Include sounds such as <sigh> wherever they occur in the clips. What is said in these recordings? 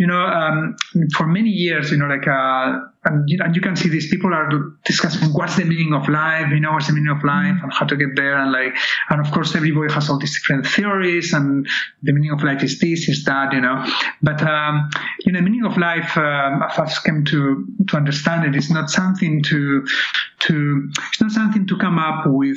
you know, um, for many years, you know, like, uh, and you, and you can see these people are discussing what's the meaning of life, you know, what's the meaning of life and how to get there. And like, and of course, everybody has all these different theories and the meaning of life is this, is that, you know. But, um, you know, the meaning of life, um, I've come to, to understand it is not something to, to, it's not something to come up with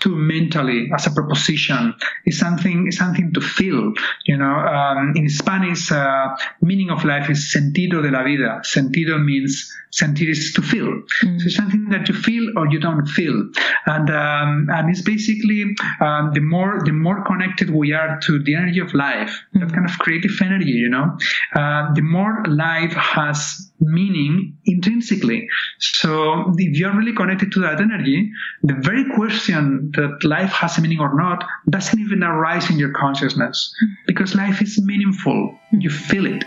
to mentally as a proposition is something is something to feel you know um, in spanish uh, meaning of life is sentido de la vida sentido means sentir is to feel mm. so something that you feel or you don't feel and um, and it's basically um, the more the more connected we are to the energy of life mm. that kind of creative energy you know uh, the more life has meaning intrinsically. So if you're really connected to that energy, the very question that life has a meaning or not doesn't even arise in your consciousness mm-hmm. because life is meaningful. You feel it.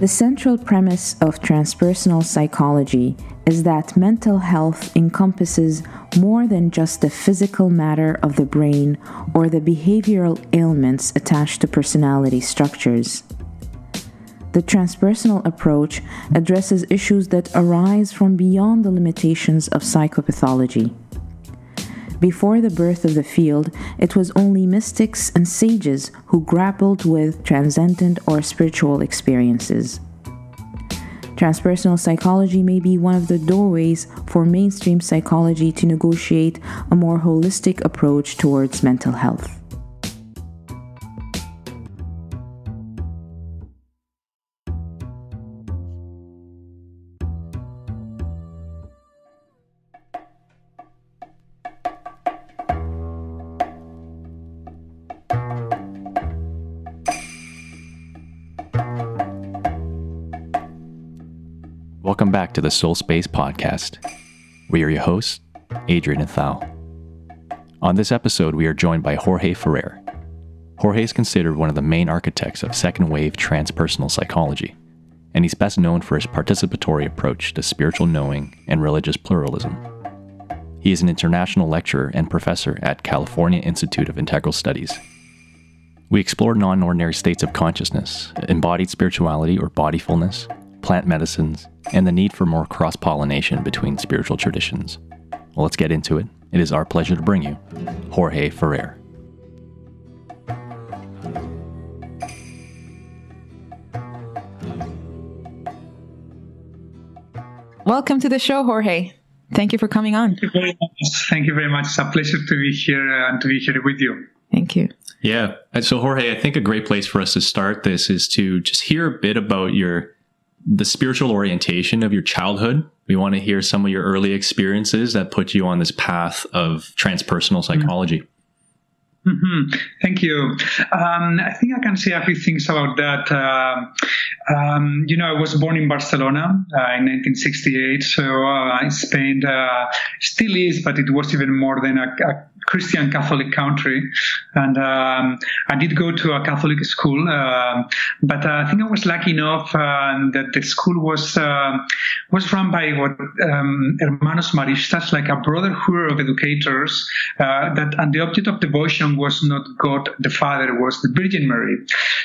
The central premise of transpersonal psychology is that mental health encompasses more than just the physical matter of the brain or the behavioral ailments attached to personality structures. The transpersonal approach addresses issues that arise from beyond the limitations of psychopathology. Before the birth of the field, it was only mystics and sages who grappled with transcendent or spiritual experiences. Transpersonal psychology may be one of the doorways for mainstream psychology to negotiate a more holistic approach towards mental health. To the Soulspace Podcast. We are your hosts, Adrian and Thal. On this episode, we are joined by Jorge Ferrer. Jorge is considered one of the main architects of second wave transpersonal psychology, and he's best known for his participatory approach to spiritual knowing and religious pluralism. He is an international lecturer and professor at California Institute of Integral Studies. We explore non ordinary states of consciousness, embodied spirituality or bodyfulness, plant medicines, and the need for more cross pollination between spiritual traditions. Well, let's get into it. It is our pleasure to bring you Jorge Ferrer. Welcome to the show, Jorge. Thank you for coming on. Thank you very much. Thank you very much. It's a pleasure to be here uh, and to be here with you. Thank you. Yeah. So, Jorge, I think a great place for us to start this is to just hear a bit about your the spiritual orientation of your childhood. We want to hear some of your early experiences that put you on this path of transpersonal psychology. Mm-hmm. Thank you. Um, I think I can say a few things about that. Uh, um, you know, I was born in Barcelona uh, in 1968, so uh, Spain uh, still is, but it was even more than a, a Christian Catholic country, and um, I did go to a Catholic school, uh, but uh, I think I was lucky enough uh, that the school was uh, was run by what um, Hermanos Maristas, like a brotherhood of educators. Uh, that and the object of devotion was not God the Father, was the Virgin Mary.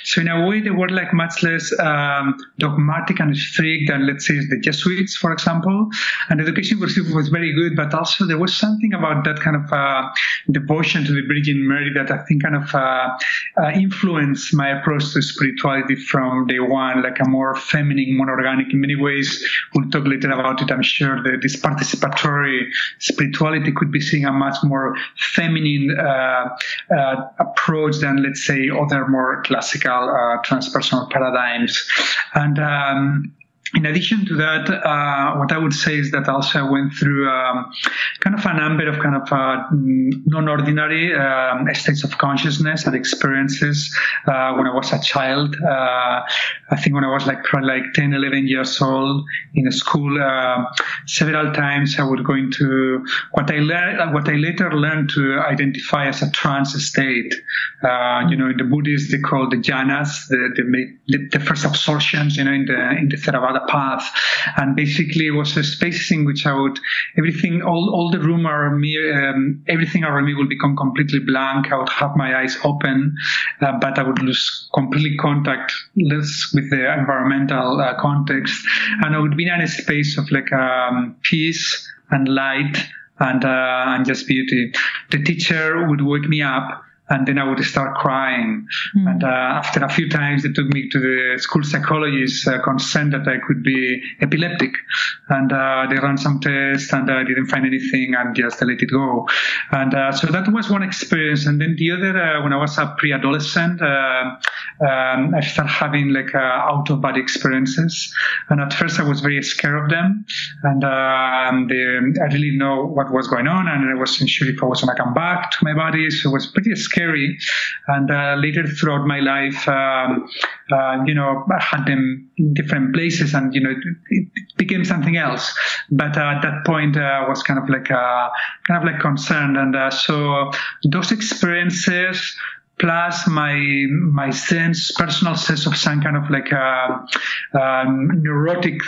So in a way, they were like much less um, dogmatic and strict than let's say the Jesuits, for example. And education was was very good, but also there was something about that kind of uh, devotion to the Virgin Mary that I think kind of uh, uh, influenced my approach to spirituality from day one, like a more feminine, more organic in many ways. We'll talk later about it, I'm sure, that this participatory spirituality could be seen a much more feminine uh, uh approach than, let's say, other more classical transpersonal paradigms. And um, in addition to that, uh, what I would say is that also I went through um, kind of a number of kind of uh, non-ordinary um, states of consciousness and experiences uh, when I was a child. Uh, I think when I was like probably like 10, 11 years old in school, uh, several times I would go into what I learned, what I later learned to identify as a trance state. Uh, you know, in the Buddhists they call the jhanas, the, the, the first absorptions, you know, in the in the Theravada path. And basically, it was a space in which I would everything, all all the room around me, um, everything around me would become completely blank. I would have my eyes open, uh, but I would lose completely contact with the environmental uh, context, and I would be in a space of like um, peace and light and uh, and just beauty. The teacher would wake me up and then I would start crying. Mm. And uh, after a few times, they took me to the school psychologist, uh, concerned that I could be epileptic. And uh, they ran some tests, and I didn't find anything, and just let it go. And uh, so that was one experience. And then the other, uh, when I was a pre-adolescent, uh, um, I started having like out of body experiences. And at first, I was very scared of them, and um, they, I didn't know what was going on, and I wasn't sure if I was going to come back to my body. So it was pretty scary scary. And uh, later throughout my life, um, uh, you know, I had them in different places, and you know, it, it became something else. But uh, at that point, uh, I was kind of like uh, kind of like concerned, and so those experiences plus my my sense, personal sense of some kind of like a, um, neurotic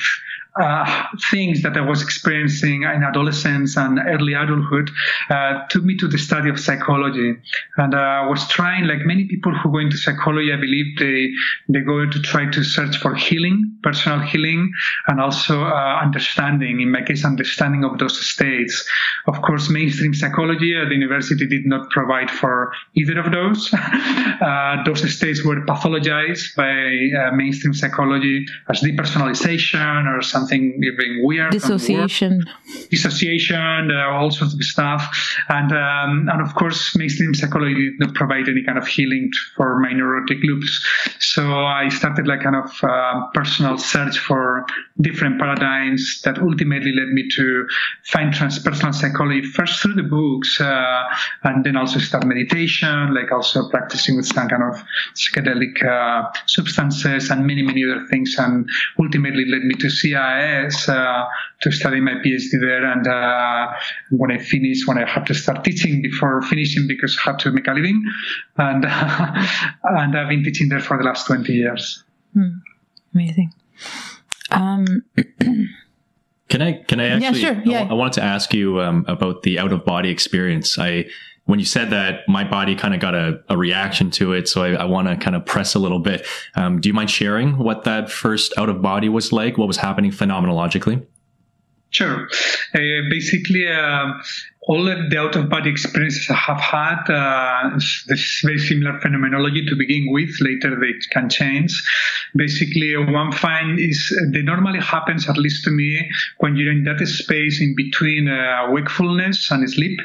uh, things that I was experiencing in adolescence and early adulthood uh, took me to the study of psychology. And uh, I was trying, like many people who go into psychology, I believe they they go to try to search for healing, personal healing, and also uh, understanding. In my case, understanding of those states. Of course, mainstream psychology at the university did not provide for either of those. <laughs> Uh, those states were pathologized by uh, mainstream psychology as depersonalization or something something even weird. Dissociation. Dissociation, all sorts of stuff. And, um, and of course, mainstream psychology did not provide any kind of healing for my neurotic loops. So I started like kind of uh, personal search for different paradigms that ultimately led me to find transpersonal psychology first through the books, uh, and then also start meditation, like also practicing with some kind of psychedelic uh, substances and many, many other things. And ultimately led me to CI uh, to study my PhD there. And uh, when I finished, when I had to start teaching before finishing because I had to make a living, and <laughs> and I've been teaching there for the last twenty years. Hmm. Amazing. Um, can I can I actually? Yeah, sure. Yeah. I, I wanted to ask you um, about the out of body experience. I when you said that, my body kind of got a, a, reaction to it. So I, I want to kind of press a little bit. Um, do you mind sharing what that first out of body was like? What was happening phenomenologically? Sure. Uh, basically, uh, all the out of body experiences I have had, uh, this very similar phenomenology to begin with. Later they can change. Basically, one find is uh, they normally happens, at least to me, when you're in that space in between uh, wakefulness and sleep.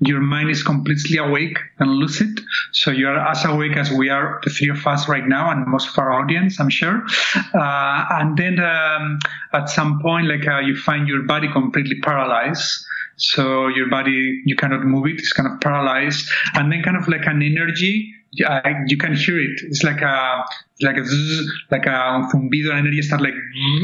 Your mind is completely awake and lucid. So you're as awake as we are, the three of us right now, and most of our audience, I'm sure. Uh, and then um, at some point, like uh, you find your body completely paralyzed. So your body, you cannot move it. It's kind of paralyzed. And then kind of like an energy, uh, you can hear it. It's like a, like a, zzz, like a zumbido energy start like,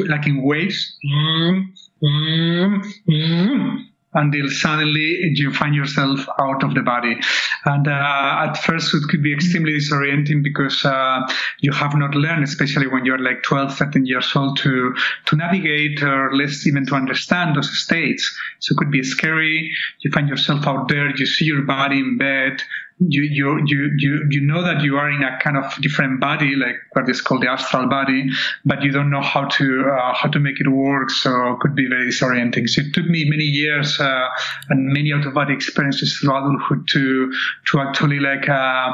like in waves mm, mm, mm, until suddenly you find yourself out of the body. And uh, at first, it could be extremely disorienting because uh, you have not learned, especially when you're like 12, 13 years old, to to navigate or less even to understand those states. So it could be scary. You find yourself out there. You see your body in bed you you you you you know that you are in a kind of different body, like what is called the astral body, but you don't know how to uh, how to make it work. So it could be very disorienting. So it took me many years uh, and many out of body experiences through adulthood to to actually like uh,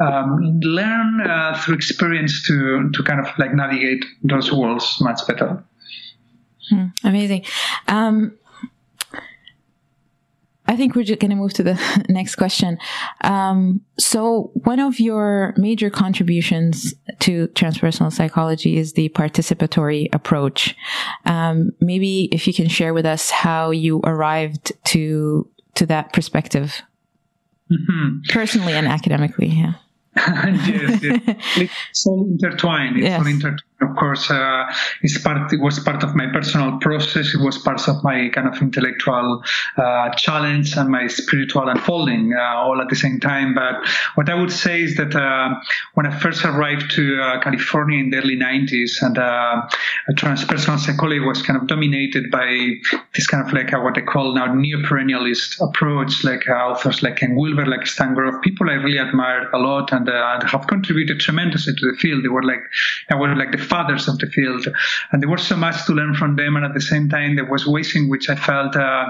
um, learn uh, through experience to to kind of like navigate those worlds much better. Hmm, amazing. Um, I think we're just going to move to the <laughs> next question. Um, so, one of your major contributions to transpersonal psychology is the participatory approach. Um, maybe if you can share with us how you arrived to to that perspective, mm-hmm. personally and academically. Yeah. <laughs> yes, yes. <laughs> it's all intertwined. It's yes. all intertwined of course, uh, part, it was part of my personal process. It was part of my kind of intellectual uh, challenge and my spiritual unfolding uh, all at the same time. But what I would say is that uh, when I first arrived to uh, California in the early 90s, and uh, transpersonal psychology was kind of dominated by this kind of like what I call now neo-perennialist approach, like authors like Ken Wilber, like Stan Grof, people I really admired a lot and have contributed tremendously to the field. They were like, they were like the fathers of the field. And there was so much to learn from them. And at the same time, there was ways in which I felt uh,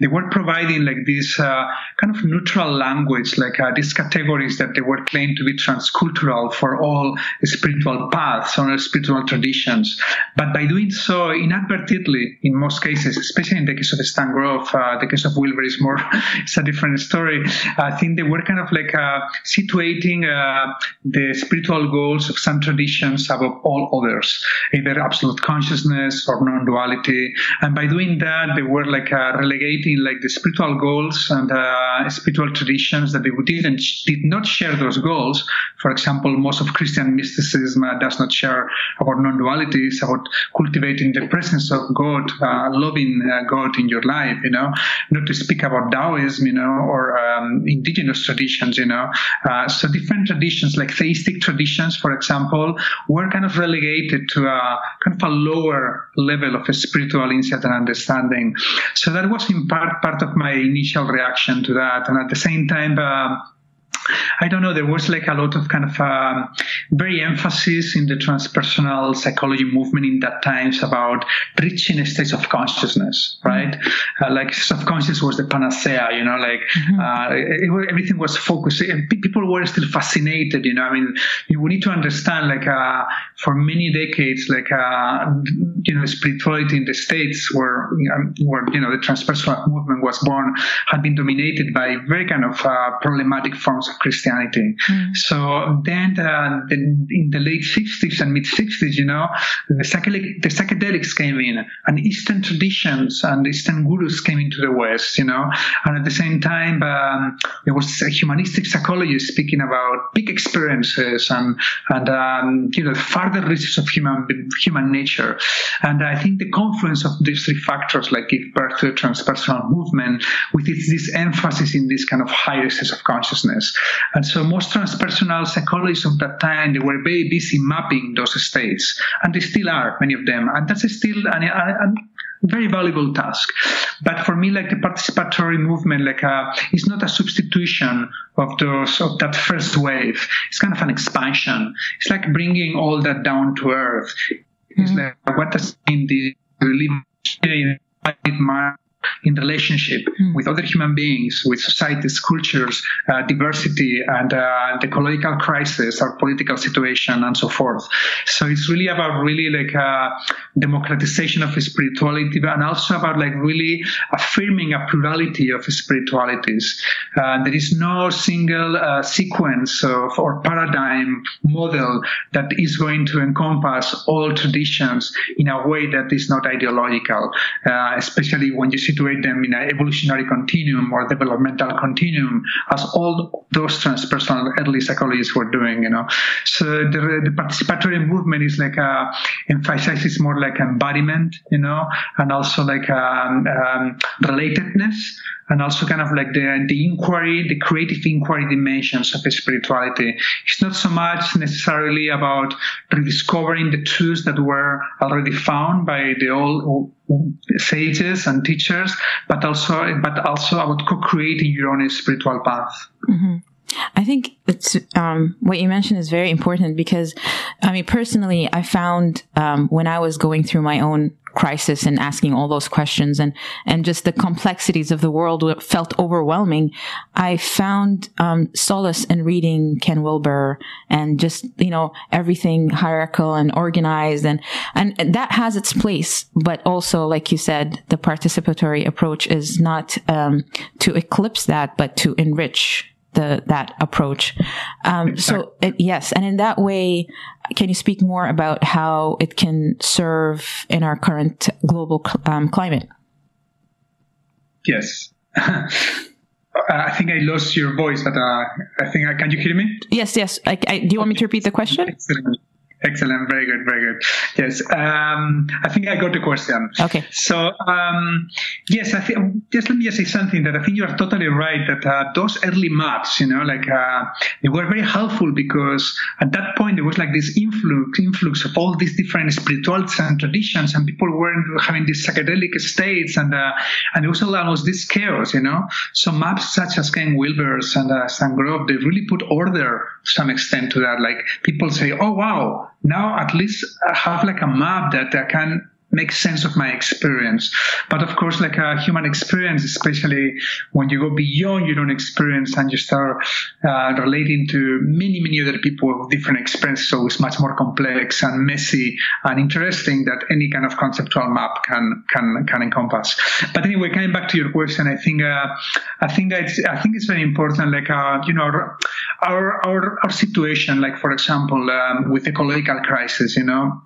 they were providing like this uh, kind of neutral language, like uh, these categories that they were claimed to be transcultural for all spiritual paths or spiritual traditions. But by doing so inadvertently, in most cases, especially in the case of Stan Grof, uh, the case of Wilber is more, <laughs> it's a different story. I think they were kind of like uh, situating uh, the spiritual goals of some traditions above all others, either absolute consciousness or non-duality. And by doing that, they were like uh, relegating like the spiritual goals and uh, spiritual traditions that they didn't did not share those goals. For example, most of Christian mysticism uh, does not share about non-duality. It's about cultivating the presence of God, uh, loving uh, God in your life. You know, not to speak about Taoism, you know, or um, indigenous traditions. You know, uh, so different traditions like theistic traditions, for example, were kind of relegated relegated to a kind of a lower level of spiritual insight and understanding. So that was in part part of my initial reaction to that, and at the same time. Uh, I don't know, there was like a lot of kind of uh, very emphasis in the transpersonal psychology movement in that times about reaching a states of consciousness, right? Mm-hmm. Uh, like subconscious was the panacea, you know, like mm-hmm. uh, it, everything was focused. And People were still fascinated, you know. I mean, we need to understand, like, uh, for many decades, like, uh, you know, spirituality in the states where, um, where you know the transpersonal movement was born had been dominated by very kind of uh, problematic forms of Christianity. Mm. So then uh, the, in the late 60s and mid 60s, you know, the, psychedelic, the psychedelics came in and Eastern traditions and Eastern gurus came into the West, you know, and at the same time, um, there was a humanistic psychologist speaking about big experiences and, and um, you know, further reaches of human, human nature. And I think the confluence of these three factors like give birth to a transpersonal movement with its, this emphasis in this kind of higher sense of consciousness. And so most transpersonal psychologists of that time, they were very busy mapping those states, and they still are, many of them. And that's still an, an, very valuable task. But for me, like the participatory movement, like uh, it's not a substitution of those of that first wave. It's kind of an expansion. It's like bringing all that down to earth. It's mm-hmm. like what does it mean the live in relationship mm. with other human beings, with societies, cultures, uh, diversity, and uh, the ecological crisis, our political situation, and so forth. So it's really about really like uh, democratization of spirituality, and also about like really affirming a plurality of spiritualities. Uh, there is no single uh, sequence of or paradigm model that is going to encompass all traditions in a way that is not ideological, uh, especially when you situate situate them in an evolutionary continuum or developmental continuum, as all those transpersonal early psychologists were doing, you know. So the, the participatory movement is like a, emphasizes more like embodiment, you know, and also like um, um, relatedness and also kind of like the, the inquiry, the creative inquiry dimensions of spirituality. It's not so much necessarily about rediscovering the truths that were already found by the old sages and teachers, but also, but also about co-creating your own spiritual path. Mm-hmm. I think it's um, what you mentioned is very important because, I mean, personally, I found um, when I was going through my own crisis and asking all those questions and and just the complexities of the world felt overwhelming i found um, solace in reading ken wilber and just you know everything hierarchical and organized and and that has its place but also like you said the participatory approach is not um, to eclipse that but to enrich the that approach. Um, so it, yes, and in that way, can you speak more about how it can serve in our current global um, climate? Yes. <laughs> I think I lost your voice, but uh, I think I, can you hear me? Yes, yes. I, I, do you want me to repeat the question? Excellent. Excellent. Very good. Very good. Yes. Um, I think I got the question. Okay. So, um, yes, I think, just let me just say something that I think you are totally right that uh, those early maps, you know, like, uh, they were very helpful because at that point there was like this influx, influx of all these different spirituals and traditions and people were having these psychedelic states and, uh, and there was almost this chaos, you know. So maps such as Ken Wilber's and uh, Stan Grof, they really put order to some extent to that. Like people say, oh, wow, now at least I have like a map that I can make sense of my experience. But of course, like a human experience, especially when you go beyond your own experience and you start uh, relating to many, many other people with different experiences, so it's much more complex and messy and interesting that any kind of conceptual map can can can encompass. But anyway, coming back to your question, I think uh, I think it's I think it's very important. Like uh, you know, our our our situation, like for example, um, with ecological crisis, you know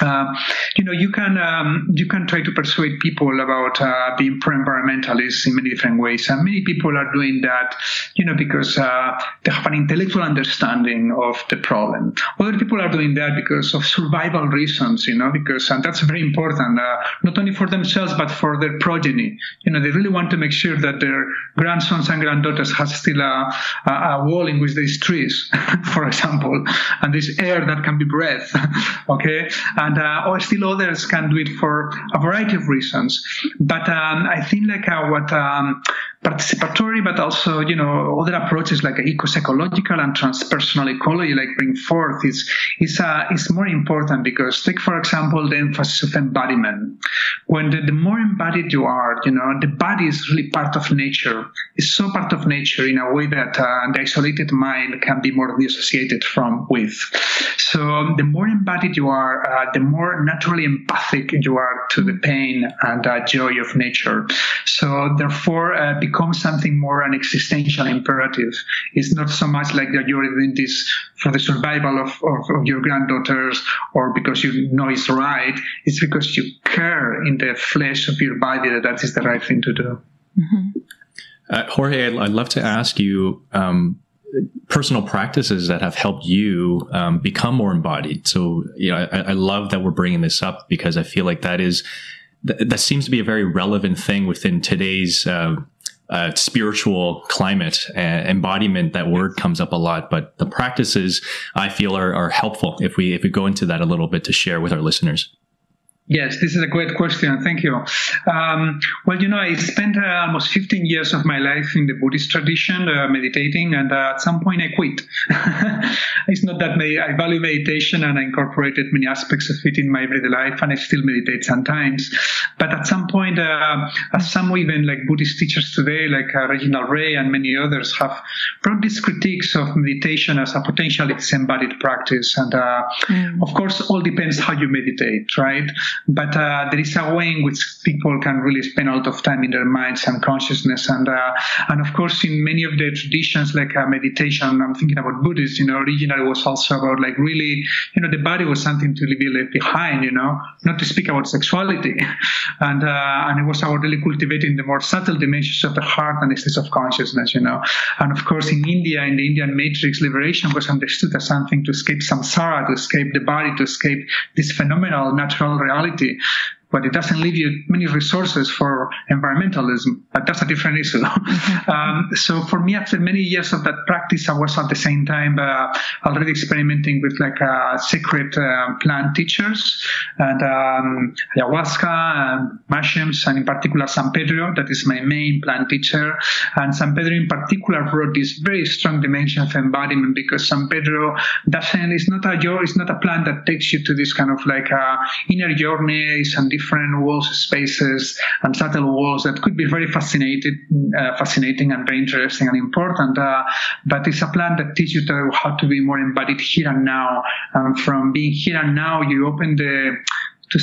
uh, you know, you can um, you can try to persuade people about uh, being pro-environmentalists in many different ways, and many people are doing that, you know, because uh, they have an intellectual understanding of the problem. Other people are doing that because of survival reasons, you know, because and that's very important, uh, not only for themselves but for their progeny. You know, they really want to make sure that their grandsons and granddaughters have still a, a, a wall in which trees, <laughs> for example, and this air that can be breathed. <laughs> okay. And and uh, or still others can do it for a variety of reasons. But um, I think like uh, what um, participatory, but also, you know, other approaches like eco-psychological and transpersonal ecology, like bring forth is, is, uh, is more important because take, for example, the emphasis of embodiment. When the, the more embodied you are, you know, the body is really part of nature. It's so part of nature in a way that uh, the isolated mind can be more dissociated from with. So the more embodied you are, uh, the more naturally empathic you are to the pain and uh, joy of nature. So therefore, uh, becomes something more an existential imperative. It's not so much like that you're doing this for the survival of, of, of, your granddaughters or because you know it's right. It's because you care in the flesh of your body that that is the right thing to do. Mm-hmm. Uh, Jorge, I'd, I'd, love to ask you um, personal practices that have helped you um, become more embodied. So, you know, I, I, love that we're bringing this up because I feel like that is that seems to be a very relevant thing within today's uh, uh, spiritual climate uh, embodiment that word comes up a lot but the practices i feel are, are helpful if we if we go into that a little bit to share with our listeners Yes, this is a great question. Thank you. Um, well, you know, I spent uh, almost 15 years of my life in the Buddhist tradition, uh, meditating, and uh, at some point I quit. <laughs> it's not that I value meditation and I incorporated many aspects of it in my everyday life, and I still meditate sometimes. But at some point, uh, as some even like Buddhist teachers today, like uh, Reginald Ray and many others, have brought these critiques of meditation as a potentially disembodied practice. And uh, mm. of course, all depends how you meditate, right? But uh, there is a way in which people can really spend a lot of time in their minds and consciousness. And uh, and of course, in many of the traditions like uh, meditation, I'm thinking about Buddhism. You know, originally was also about like really, you know, the body was something to be left behind. You know, not to speak about sexuality, <laughs> and uh, and it was about really cultivating the more subtle dimensions of the heart and the states of consciousness. You know, and of course, in India, in the Indian matrix, liberation was understood as something to escape samsara, to escape the body, to escape this phenomenal natural reality reality but it doesn't leave you many resources for environmentalism. But that's a different issue. <laughs> Mm-hmm. um, so for me, after many years of that practice, I was at the same time uh, already experimenting with like uh, secret uh, plant teachers and um, ayahuasca and mushrooms, and in particular San Pedro, that is my main plant teacher. And San Pedro in particular brought this very strong dimension of embodiment because San Pedro doesn't, it's not a, it's not a plant that takes you to this kind of like uh, inner journeys and different walls, spaces, and subtle walls that could be very fascinating, uh, fascinating and very interesting and important. Uh, but it's a plan that teaches you how to be more embodied here and now. Um, from being here and now, you open the to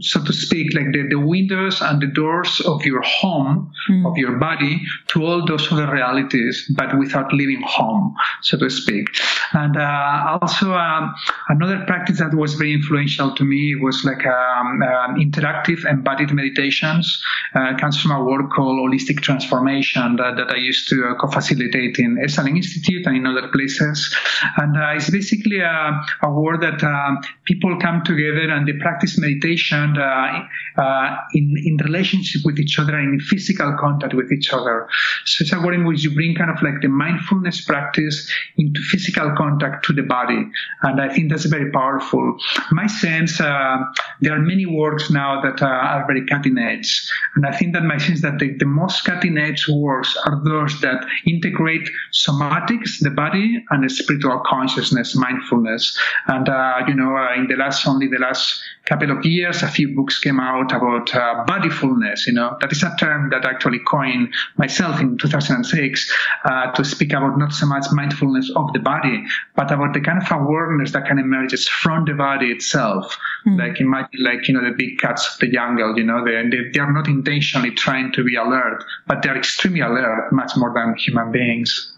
so to speak, like the, the windows and the doors of your home, mm. of your body, to all those other realities, but without leaving home, so to speak. And uh, also um, another practice that was very influential to me was like um, um, interactive embodied meditations. Uh, comes from a work called holistic transformation that, that I used to uh, co-facilitate in Esalen Institute and in other places. And uh, it's basically a, a work that um, people come together and they practice meditation uh, uh, in in relationship with each other and in physical contact with each other. So it's a way in which you bring kind of like the mindfulness practice into physical contact to the body, and I think that's very powerful. My sense, uh, there are many works now that uh, are very cutting edge, and I think that my sense that the, the most cutting edge works are those that integrate somatics, the body, and spiritual consciousness, mindfulness, and uh, you know, uh, in the last only the last couple of years, a few books came out about uh, bodyfulness. You know, that is a term that I actually coined myself in 2006 uh, to speak about not so much mindfulness of the body, but about the kind of awareness that can emerge from the body itself. Mm. Like imagine, like you know, the big cats of the jungle. You know, they, they they are not intentionally trying to be alert, but they are extremely alert, much more than human beings.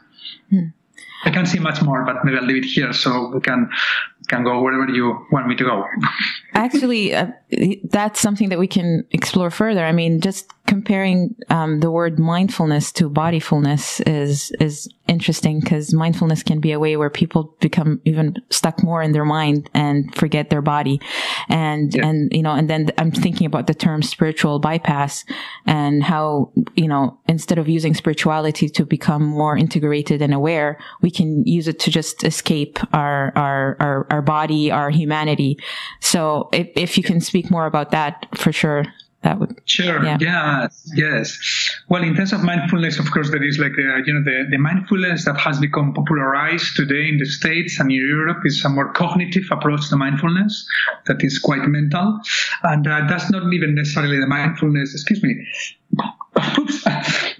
Mm. I can't see much more, but maybe I'll leave it here so we can can go wherever you want me to go. <laughs> Actually, uh, that's something that we can explore further. I mean, just comparing um, the word mindfulness to bodyfulness is is interesting because mindfulness can be a way where people become even stuck more in their mind and forget their body, and yeah. and you know, and then I'm thinking about the term spiritual bypass and how you know instead of using spirituality to become more integrated and aware, we can use it to just escape our our our, our body, our humanity. So if, if you can speak more about that, for sure that would sure yeah. yes yes well in terms of mindfulness of course there is like uh, you know the, the mindfulness that has become popularized today in the states and in europe is a more cognitive approach to mindfulness that is quite mental and uh, that's not even necessarily the mindfulness excuse me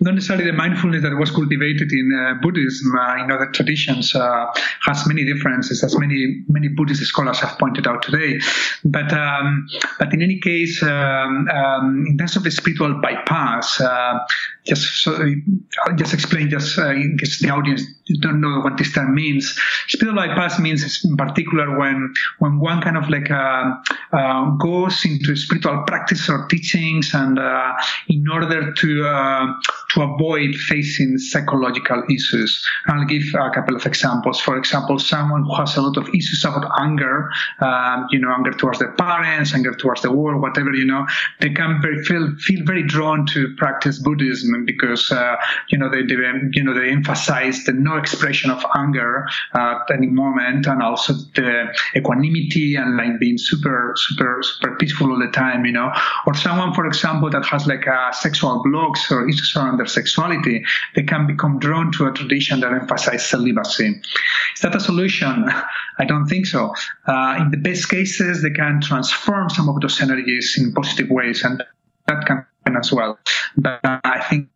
not necessarily the mindfulness that was cultivated in uh, Buddhism, uh, in other traditions, uh, has many differences, as many many Buddhist scholars have pointed out today. But um, but in any case, um, um, in terms of the spiritual bypass, uh, just so, I'll just explain, just uh, in case the audience don't know what this term means. Spiritual bypass means, in particular, when when one kind of like uh, goes into spiritual practice or teachings, and in order to to uh, to avoid facing psychological issues. I'll give a couple of examples. For example, someone who has a lot of issues about anger, um, you know, anger towards their parents, anger towards the world, whatever, you know, they can very feel feel very drawn to practice Buddhism because uh, you know they, they you know they emphasize the no expression of anger at any moment, and also the equanimity and like being super super super peaceful all the time, you know. Or someone, for example, that has like a sexual blocks or issues around their sexuality, they can become drawn to a tradition that emphasizes celibacy. Is that a solution? <laughs> I don't think so. Uh, in the best cases, they can transform some of those energies in positive ways, and that can happen as well. But I think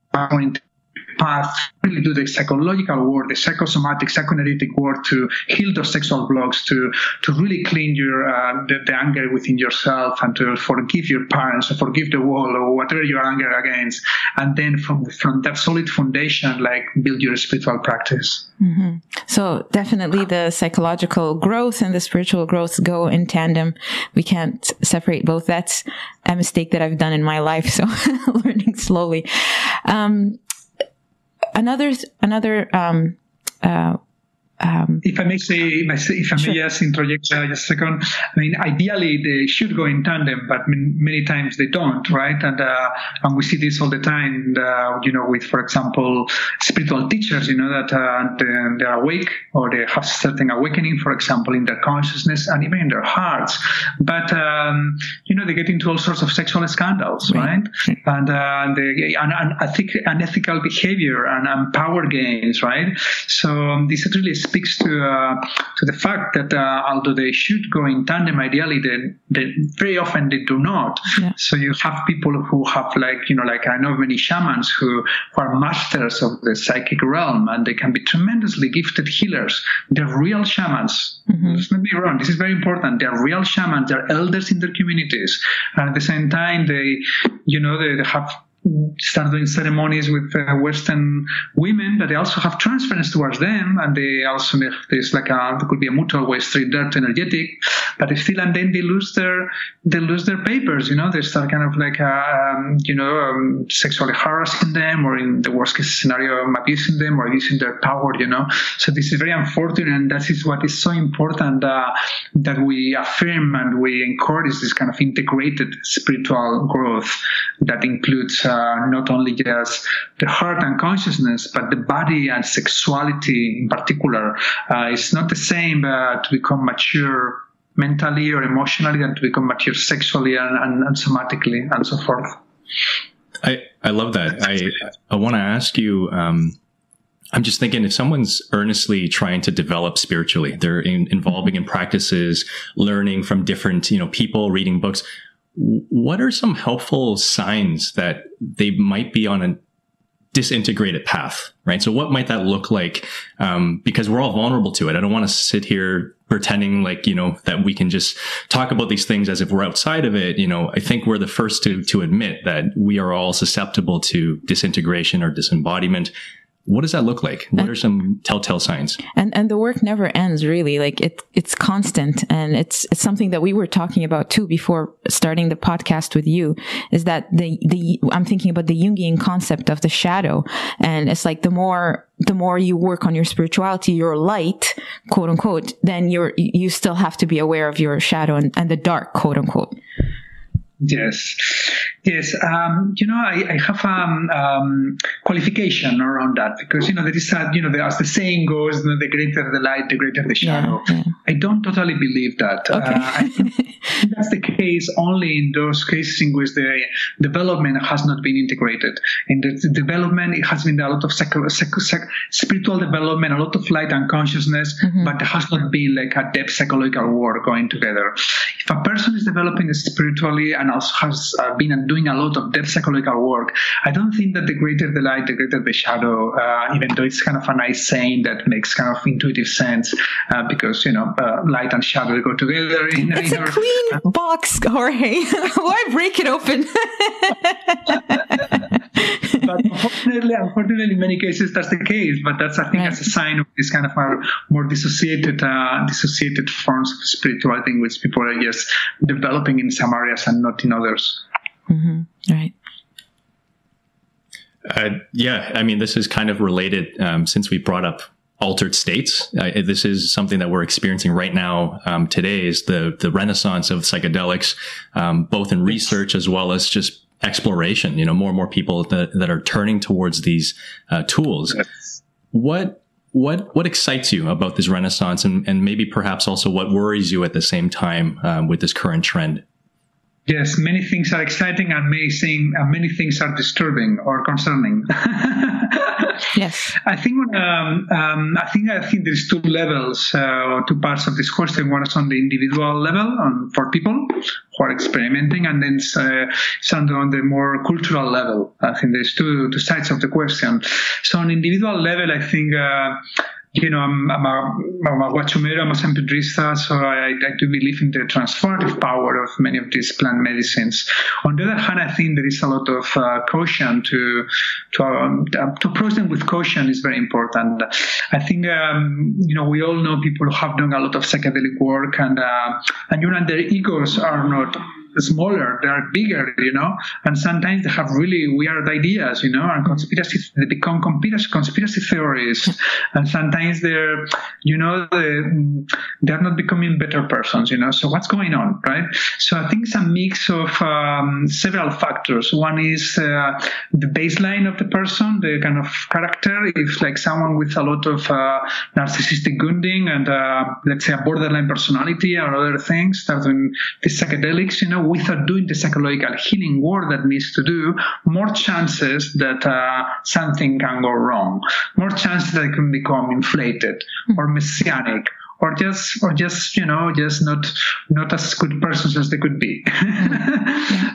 path really do the psychological work, the psychosomatic, psychoanalytic work to heal those sexual blocks, to to really clean your uh, the, the, anger within yourself, and to forgive your parents, or forgive the world, or whatever your anger against, and then from from that solid foundation, like build your spiritual practice. Mm-hmm. So definitely, the psychological growth and the spiritual growth go in tandem. We can't separate both. That's a mistake that I've done in my life. <laughs> So <laughs> learning slowly. Um, another another um, uh, um, if I may say, if I may sure. just interject uh, just a second, I mean, ideally they should go in tandem, but many times they don't, right? And uh, and we see this all the time, uh, you know, with, for example, spiritual teachers, you know, that uh, they're, awake or they have certain awakening, for example, in their consciousness and even in their hearts, but um, you know, they get into all sorts of sexual scandals, right? right? And uh, they and, and I think unethical behavior and, and power gains, right? So um, this is really speaks to uh, to the fact that uh, although they should go in tandem, ideally, they, they very often they do not. Yeah. So you have people who have like you know like I know many shamans who, who are masters of the psychic realm, and they can be tremendously gifted healers. They're real shamans. Let's not be wrong. This is very important. They're real shamans. They're elders in their communities, and at the same time, they you know they, they have start doing ceremonies with uh, Western women, but they also have transference towards them, and they also make this like a there could be a mutual way street dirt energetic, but still and then they lose their they lose their papers. You know, they start kind of like um, you know um, sexually harassing them, or in the worst case scenario, abusing them or using their power. You know, so this is very unfortunate, and that is what is so important uh, that we affirm and we encourage this kind of integrated spiritual growth that includes. Uh, not only just the heart and consciousness, but the body and sexuality in particular. Uh, it's not the same uh, to become mature mentally or emotionally than to become mature sexually and, and, and somatically and so forth. I, I love that. I, I want to ask you, um, I'm just thinking if someone's earnestly trying to develop spiritually, they're in, involving in practices, learning from different, you know, people, reading books. What are some helpful signs that they might be on a disintegrated path, right? So what might that look like? Um, because we're all vulnerable to it. I don't want to sit here pretending like, you know, that we can just talk about these things as if we're outside of it. You know, I think we're the first to, to admit that we are all susceptible to disintegration or disembodiment what does that look like? What are some telltale signs? And and the work never ends really. Like it it's constant and it's it's something that we were talking about too before starting the podcast with you is that the the I'm thinking about the Jungian concept of the shadow and it's like the more the more you work on your spirituality, your light, quote unquote, then you're you still have to be aware of your shadow and, and the dark, quote unquote. Yes, yes. Um, you know, I, I have a um, um, qualification around that because you know there is a, you know, as the saying goes, you know, the greater the light, the greater the shadow. Yeah, yeah. I don't totally believe that. Okay. Uh, that's the case only in those cases in which the development has not been integrated. In the development, it has been a lot of spiritual development, a lot of light and consciousness, mm-hmm. but there has not been like a deep psychological work going together. If a person is developing spiritually and also has uh, been doing a lot of depth psychological work, I don't think that the greater the light, the greater the shadow, uh, even though it's kind of a nice saying that makes kind of intuitive sense uh, because, you know, uh, light and shadow go together. In, it's in a our, clean box, Jorge. <laughs> Why break it open? <laughs> but unfortunately, unfortunately, in many cases that's the case. But that's I think right. that's a sign of this kind of more, more dissociated, uh, dissociated forms of spirituality, in which people are just developing in some areas and not in others. Mm-hmm. Right. Uh, yeah, I mean, this is kind of related um, since we brought up altered states. Uh, this is something that we're experiencing right now. Um, today is the the renaissance of psychedelics, um, both in research as well as just exploration. You know, more and more people that that are turning towards these uh, tools. What what what excites you about this renaissance, and and maybe perhaps also what worries you at the same time um, with this current trend? Yes, many things are exciting and many, thing, uh, many things are disturbing or concerning. <laughs> <laughs> yes, I think um, um, I think I think there's two levels, uh, two parts of this question. One is on the individual level, on for people who are experimenting, and then uh, some on the more cultural level. I think there's two two sides of the question. So on individual level, I think uh, you know, I'm, I'm a, I'm a Huachumero, I'm a Sampedrista, so I, I, do believe in the transformative power of many of these plant medicines. On the other hand, I think there is a lot of uh, caution to to, um, to approach them with caution is very important. I think um, you know we all know people who have done a lot of psychedelic work, and uh, and you know their egos are not smaller, they are bigger, you know, and sometimes they have really weird ideas, you know, and conspiracy, they become conspiracy, conspiracy theories, <laughs> and sometimes they're, you know, they're not becoming better persons, you know, so what's going on, right? So I think it's a mix of um, several factors. One is uh, the baseline of the person, the kind of character, if like someone with a lot of uh, narcissistic wounding and, uh, let's say, a borderline personality or other things, starting the psychedelics, you know, without doing the psychological healing work that needs to do, more chances that uh, something can go wrong, more chances that it can become inflated or messianic or just or just you know just not not as good persons as they could be. <laughs>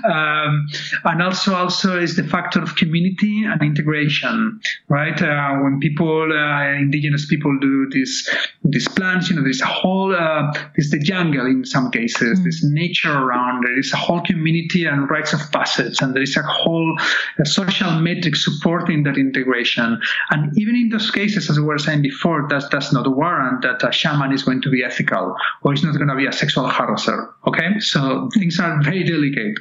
Um, and also also is the factor of community and integration right? Uh, when people uh, indigenous people do these these plans you know there's a whole uh, there's the jungle in some cases mm. there's nature around there is a whole community and rites of passage and there is a whole social metric supporting that integration. And even in those cases as we were saying before that does not warrant that a shaman is going to be ethical or it's not going to be a sexual harasser. Okay, so things are very delicate,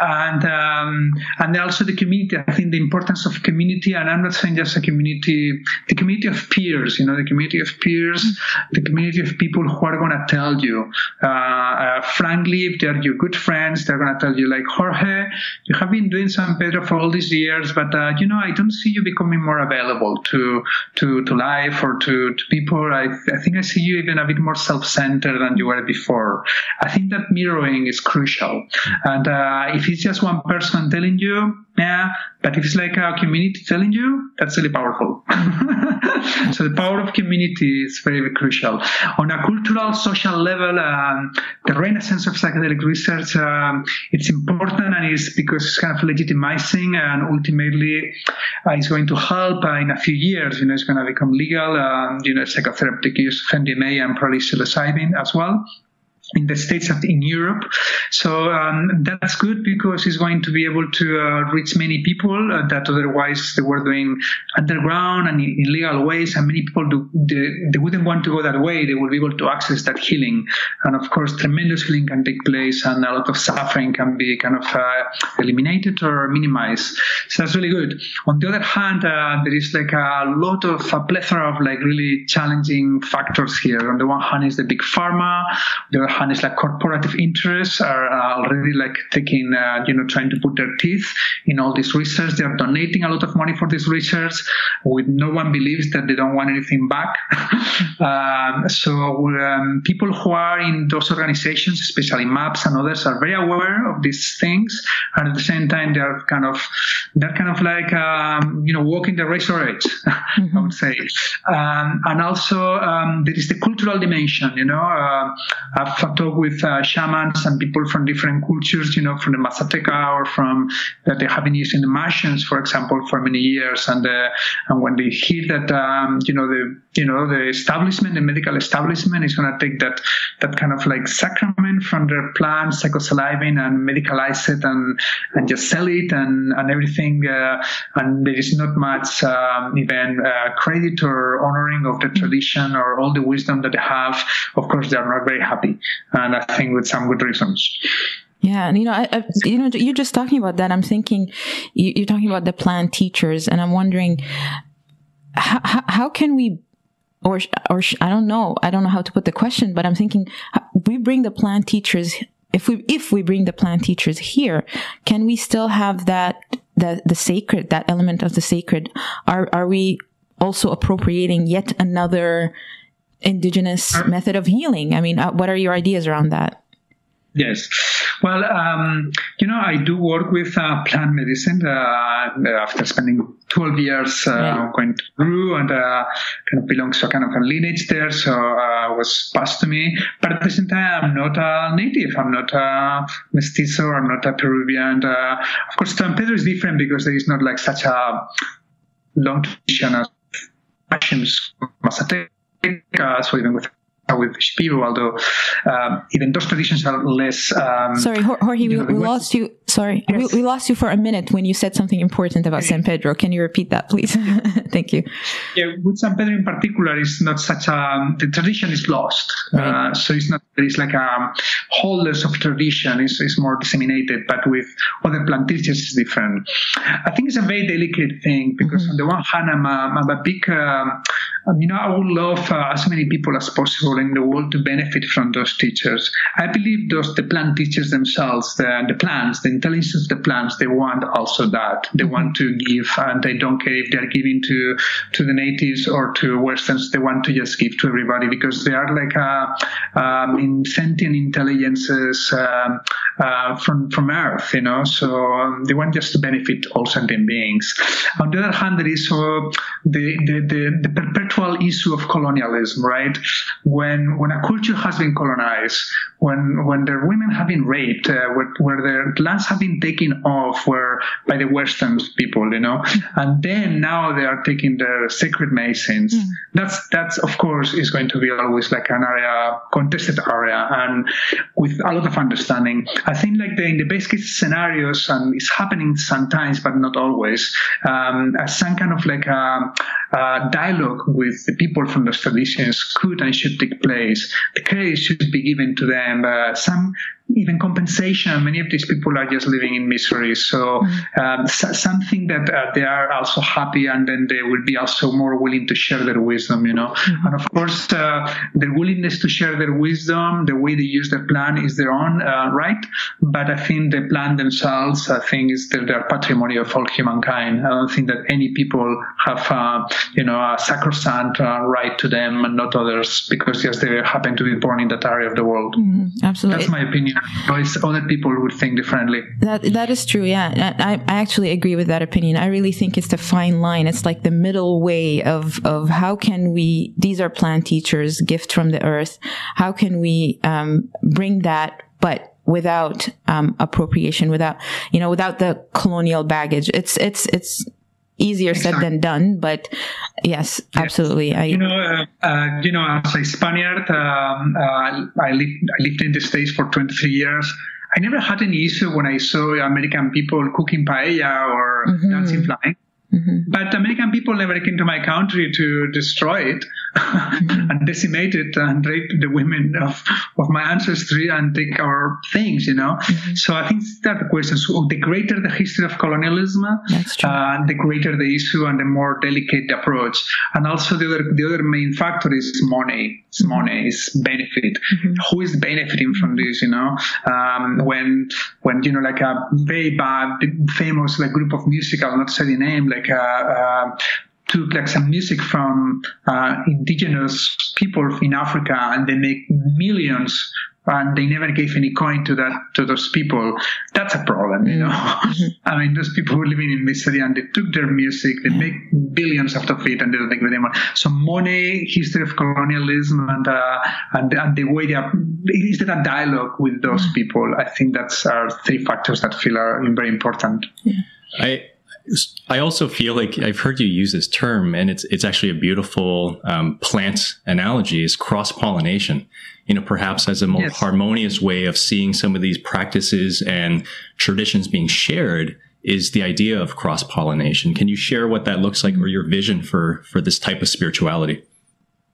and um, and also the community. I think the importance of community, and I'm not saying just a community, the community of peers. You know, the community of peers, the community of people who are going to tell you, uh, uh, frankly, if they're your good friends, they're going to tell you like Jorge, you have been doing San Pedro for all these years, but uh, you know, I don't see you becoming more available to to to life or to to people. I I think I see you even a bit more self-centered than you were before. I think that mirroring is crucial. And uh, if it's just one person telling you, yeah, but if it's like a community telling you, that's really powerful. <laughs> so the power of community is very, very crucial. On a cultural, social level, um, the renaissance of psychedelic research, um, it's important and it's because it's kind of legitimizing and ultimately uh, it's going to help uh, in a few years. You know, it's going to become legal. Um, you know, psychotherapeutic use of MDMA and probably psilocybin as well in the States and in Europe. So um, that's good because it's going to be able to uh, reach many people uh, that otherwise they were doing underground and in illegal ways. And many people do, they, they, wouldn't want to go that way. They will be able to access that healing. And of course, tremendous healing can take place and a lot of suffering can be kind of uh, eliminated or minimized. So that's really good. On the other hand, uh, there is like a lot of a plethora of like really challenging factors here. On the one hand is the big pharma. The other and it's like corporative interests are already like taking, uh, you know, trying to put their teeth in all this research. They are donating a lot of money for this research. With no one believes that they don't want anything back. <laughs> um, so um, people who are in those organizations, especially MAPS and others, are very aware of these things, and at the same time they are kind of they're kind of like um, you know walking the razor edge, mm-hmm. <laughs> I would say. Um, and also um, there is the cultural dimension. You know, uh, I've talk with uh, shamans and people from different cultures, you know, from the Mazateca or from that they have been using the Martians, for example, for many years. And uh, and when they hear that, um, you know, the you know the establishment, the medical establishment is going to take that that kind of like sacrament from their plant, psilocybin, and medicalize it and and just sell it and and everything. Uh, and there is not much um, even uh, credit or honoring of the tradition or all the wisdom that they have. Of course, they are not very happy and I think with some good reasons. Yeah, and you know, I, I, you know, you're just talking about that. I'm thinking you, are talking about the plant teachers, and I'm wondering how, how, how can we, or or I don't know, I don't know how to put the question, but I'm thinking we bring the plant teachers. If we if we bring the plant teachers here, can we still have that the the sacred that element of the sacred? Are are we also appropriating yet another indigenous method of healing. I mean, uh, what are your ideas around that? Yes. Well, um, you know, I do work with uh, plant medicine uh, after spending 12 years uh, right. going to Peru and uh, kind of belongs to a kind of a lineage there. So uh, was passed to me. But at the same time, I'm not a native. I'm not a mestizo. I'm not a Peruvian. And, of course, San Pedro is different because there is not like such a long tradition as Hashim's Mazatec so even with with Shipibo, although um, even those traditions are less. Um, sorry, Jorge, we, we lost you. Sorry, yes. we, we, lost you for a minute when you said something important about San Pedro. Can you repeat that, please? <laughs> Thank you. Yeah, with San Pedro in particular, is not such a the tradition is lost. Right. Uh, so it's not it's like a holders of tradition is is more disseminated, but with other plant teachers it's different. I think it's a very delicate thing because mm-hmm. on the one hand, I'm a, I'm a big uh, um, you know, I would love uh, as many people as possible in the world to benefit from those teachers. I believe those the plant teachers themselves, the, the plants, the intelligence of the plants, they want also that. They mm-hmm. want to give, and they don't care if they're giving to to the natives or to Westerns. They want to just give to everybody because they are like a, uh, um, in sentient intelligences um, uh, from from Earth, you know. So um, they want just to benefit all sentient beings. On the other hand, there is uh, the, the, the, the perpetual issue of colonialism, right? When when a culture has been colonized, when when their women have been raped, uh, where, where their lands have been taken off, where by the Western people, you know, and then now they are taking their sacred masons. Mm. That's that's of course is going to be always like an area contested area, and with a lot of understanding. I think like the, in the best case scenarios, and it's happening sometimes, but not always. Um, some kind of like a, a dialogue with the people from those traditions could and should take place. The credit should be given to them. Uh, some even compensation. Many of these people are just living in misery. So mm-hmm. um, something that uh, they are also happy, and then they will be also more willing to share their wisdom. You know, mm-hmm. and of course, uh, their willingness to share their wisdom, the way they use the plan is their own uh, right. But I think the plan themselves, I think, is their, their patrimony of all humankind. I don't think that any people have, uh, you know, a sacrosanct uh, right to them and not others because yes, they happen to be born in that area of the world. Mm-hmm. Absolutely, that's my opinion other people would think differently. That that is true. Yeah, I, I actually agree with that opinion. I really think it's the fine line. It's like the middle way of of how can we? These are plant teachers, gift from the earth. How can we um, bring that, but without um, appropriation, without you know, without the colonial baggage? It's it's it's easier said than done, but yes, absolutely. I, you know, uh, uh, you know, as a Spaniard, um, uh, I lived I lived in the States for 23 years. I never had any issue when I saw American people cooking paella or mm-hmm. dancing flamenco. Mm-hmm. But American people never came to my country to destroy it mm-hmm. <laughs> and decimate it and rape the women of, of my ancestry and take our things, you know. Mm-hmm. So I think that's the question. So the greater the history of colonialism, uh, the greater the issue and the more delicate the approach. And also the other, the other main factor is money. It's mm-hmm. money, it's benefit. Mm-hmm. Who is benefiting from this, you know? Um, when, when, you know, like a very bad, famous like group of music, I'll not say the name, like like uh, uh, took like some music from uh, indigenous people in Africa and they make millions and they never gave any coin to that to those people. That's a problem, you know. Mm-hmm. <laughs> I mean, those people who are living in misery and they took their music, they make billions out of it, and they don't take any money. So money, history of colonialism, and uh, and, and the way they are is there a dialogue with those mm-hmm. people? I think that's are three factors that feel are very important. Yeah. I I also feel like I've heard you use this term, and it's it's actually a beautiful um, plant analogy. Is cross pollination, you know, perhaps as a more yes. harmonious way of seeing some of these practices and traditions being shared is the idea of cross pollination. Can you share what that looks like, or your vision for for this type of spirituality?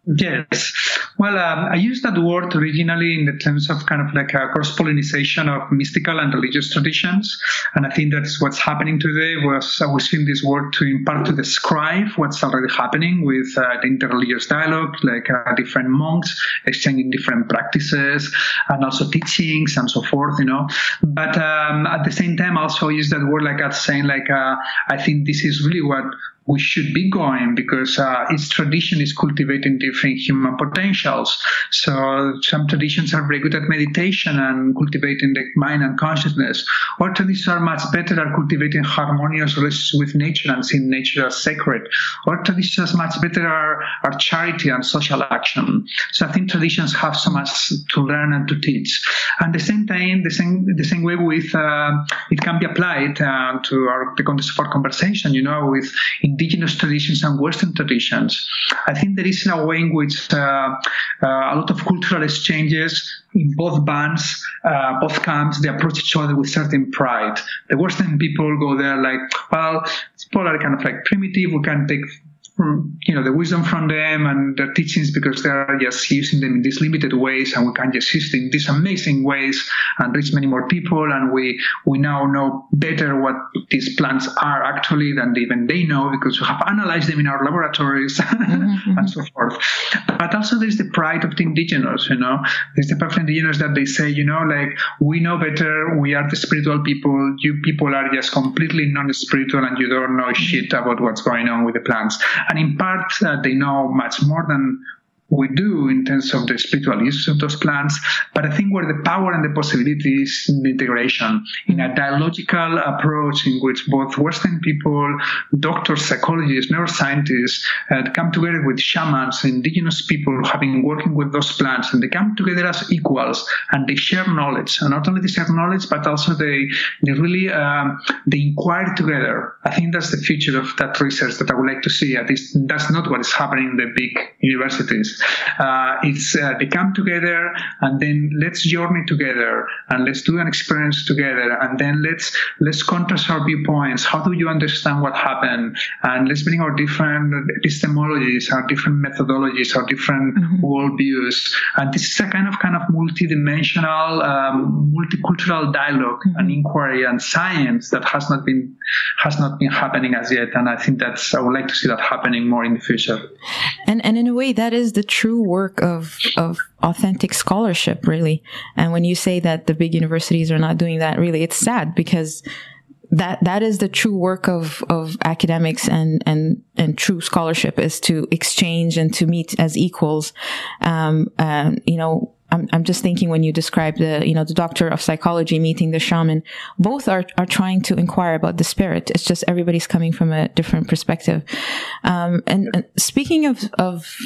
Yes. Well, um, I used that word originally in the terms of kind of like a cross pollination of mystical and religious traditions. And I think that's what's happening today was I was using this word to in part to describe what's already happening with uh, the interreligious dialogue, like uh, different monks exchanging different practices and also teachings and so forth, you know. But um, at the same time, also use that word like as saying like, uh, I think this is really what we should be going because uh, its tradition is cultivating different human potentials. So some traditions are very good at meditation and cultivating the mind and consciousness. Other traditions are much better at cultivating harmonious relations with nature and seeing nature as sacred. Other traditions much better are, are charity and social action. So I think traditions have so much to learn and to teach. And the same time, the same the same way with uh, it can be applied uh, to our the context of our conversation. You know, with indigenous traditions and Western traditions. I think there is a way in which uh, uh, a lot of cultural exchanges in both bands, uh, both camps, they approach each other with certain pride. The Western people go there like, well, people are kind of like primitive. We can take from, you know, the wisdom from them and their teachings because they are just using them in these limited ways and we can just use them in these amazing ways and reach many more people. And we, we now know better what these plants are actually than even they know because we have analyzed them in our laboratories <laughs> mm-hmm. and so forth. But also there's the pride of the indigenous, you know, there's the pride of the indigenous that they say, you know, like we know better. We are the spiritual people. You people are just completely non-spiritual and you don't know shit about what's going on with the plants. And in part, uh, they know much more than we do in terms of the spiritual use of those plants, but I think where the power and the possibility is in integration, in a dialogical approach in which both Western people, doctors, psychologists, neuroscientists uh, come together with shamans, indigenous people having working with those plants, and they come together as equals and they share knowledge. And not only they share knowledge, but also they they really um, they inquire together. I think that's the future of that research that I would like to see. At least that's not what is happening in the big universities. Uh, it's uh, they come together and then let's journey together and let's do an experience together and then let's let's contrast our viewpoints. How do you understand what happened? And let's bring our different epistemologies, our different methodologies, our different mm-hmm. worldviews. And this is a kind of kind of multidimensional, um, multicultural dialog mm-hmm. and inquiry and science that has not been has not been happening as yet. And I think that's I would like to see that happening more in the future. And and in a way, that is the true work of of authentic scholarship, really. And when you say that the big universities are not doing that, really, it's sad because that that is the true work of of academics and and and true scholarship is to exchange and to meet as equals. Um, and you know, I'm, I'm just thinking when you describe the, you know, the doctor of psychology meeting the shaman, both are, are trying to inquire about the spirit. It's just everybody's coming from a different perspective. Um, and, and, speaking of, of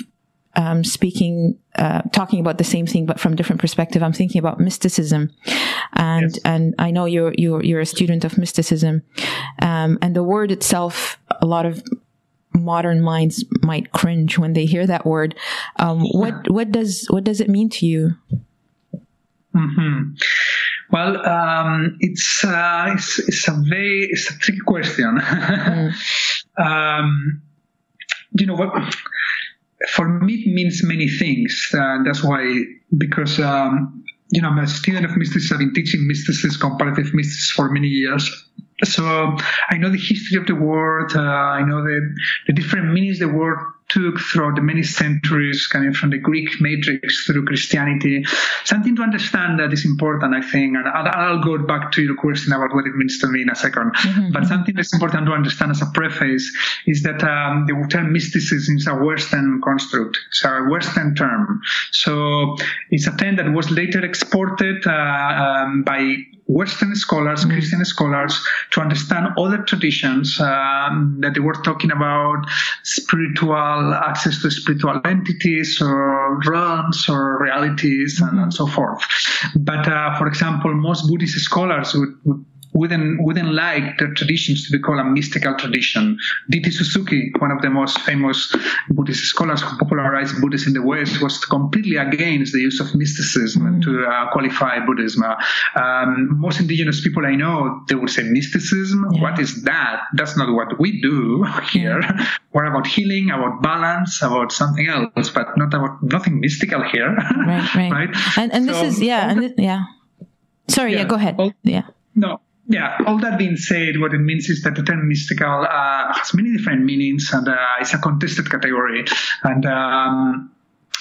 um, speaking, uh, talking about the same thing, but from different perspective. I'm thinking about mysticism, and yes. and I know you're you're you're a student of mysticism, um, and the word itself, a lot of modern minds might cringe when they hear that word. Um, what what does what does it mean to you? Mm-hmm. Well, um, it's, uh, it's, it's a very it's a tricky question. <laughs> mm. um, you know what? For me, it means many things. Uh, that's why, because, um, you know, I'm a student of mysticism. I've been teaching mysticism, comparative mysticism for many years. So I know the history of the word. Uh, I know the, the different meanings the word took throughout the many centuries, coming from the Greek matrix through Christianity. Something to understand that is important, I think. And I'll, I'll go back to your question about what it means to me in a 2nd mm-hmm. But something that's important to understand as a preface is that um, the term mysticism is a Western construct. It's a Western term. So it's a term that was later exported uh, um, by Western scholars, mm-hmm. Christian scholars, to understand other traditions um, that they were talking about spiritual access to spiritual entities or realms or realities and, and so forth. But uh, for example, most Buddhist scholars would, would wouldn't wouldn't like the traditions to be called a mystical tradition. D.T. Suzuki, one of the most famous Buddhist scholars who popularized Buddhism in the West, was completely against the use of mysticism mm. to uh, qualify Buddhism. Um, most indigenous people I know, they would say mysticism. Yeah. What is that? That's not what we do <laughs> here. Yeah. <laughs> We're about healing, about balance, about something else, but not about nothing mystical here. Right, <laughs> right. right? And, and so, this is yeah, and yeah. Sorry, yeah, yeah go ahead. All, yeah. No, yeah, all that being said, what it means is that the term mystical uh, has many different meanings and uh, it's a contested category. And um,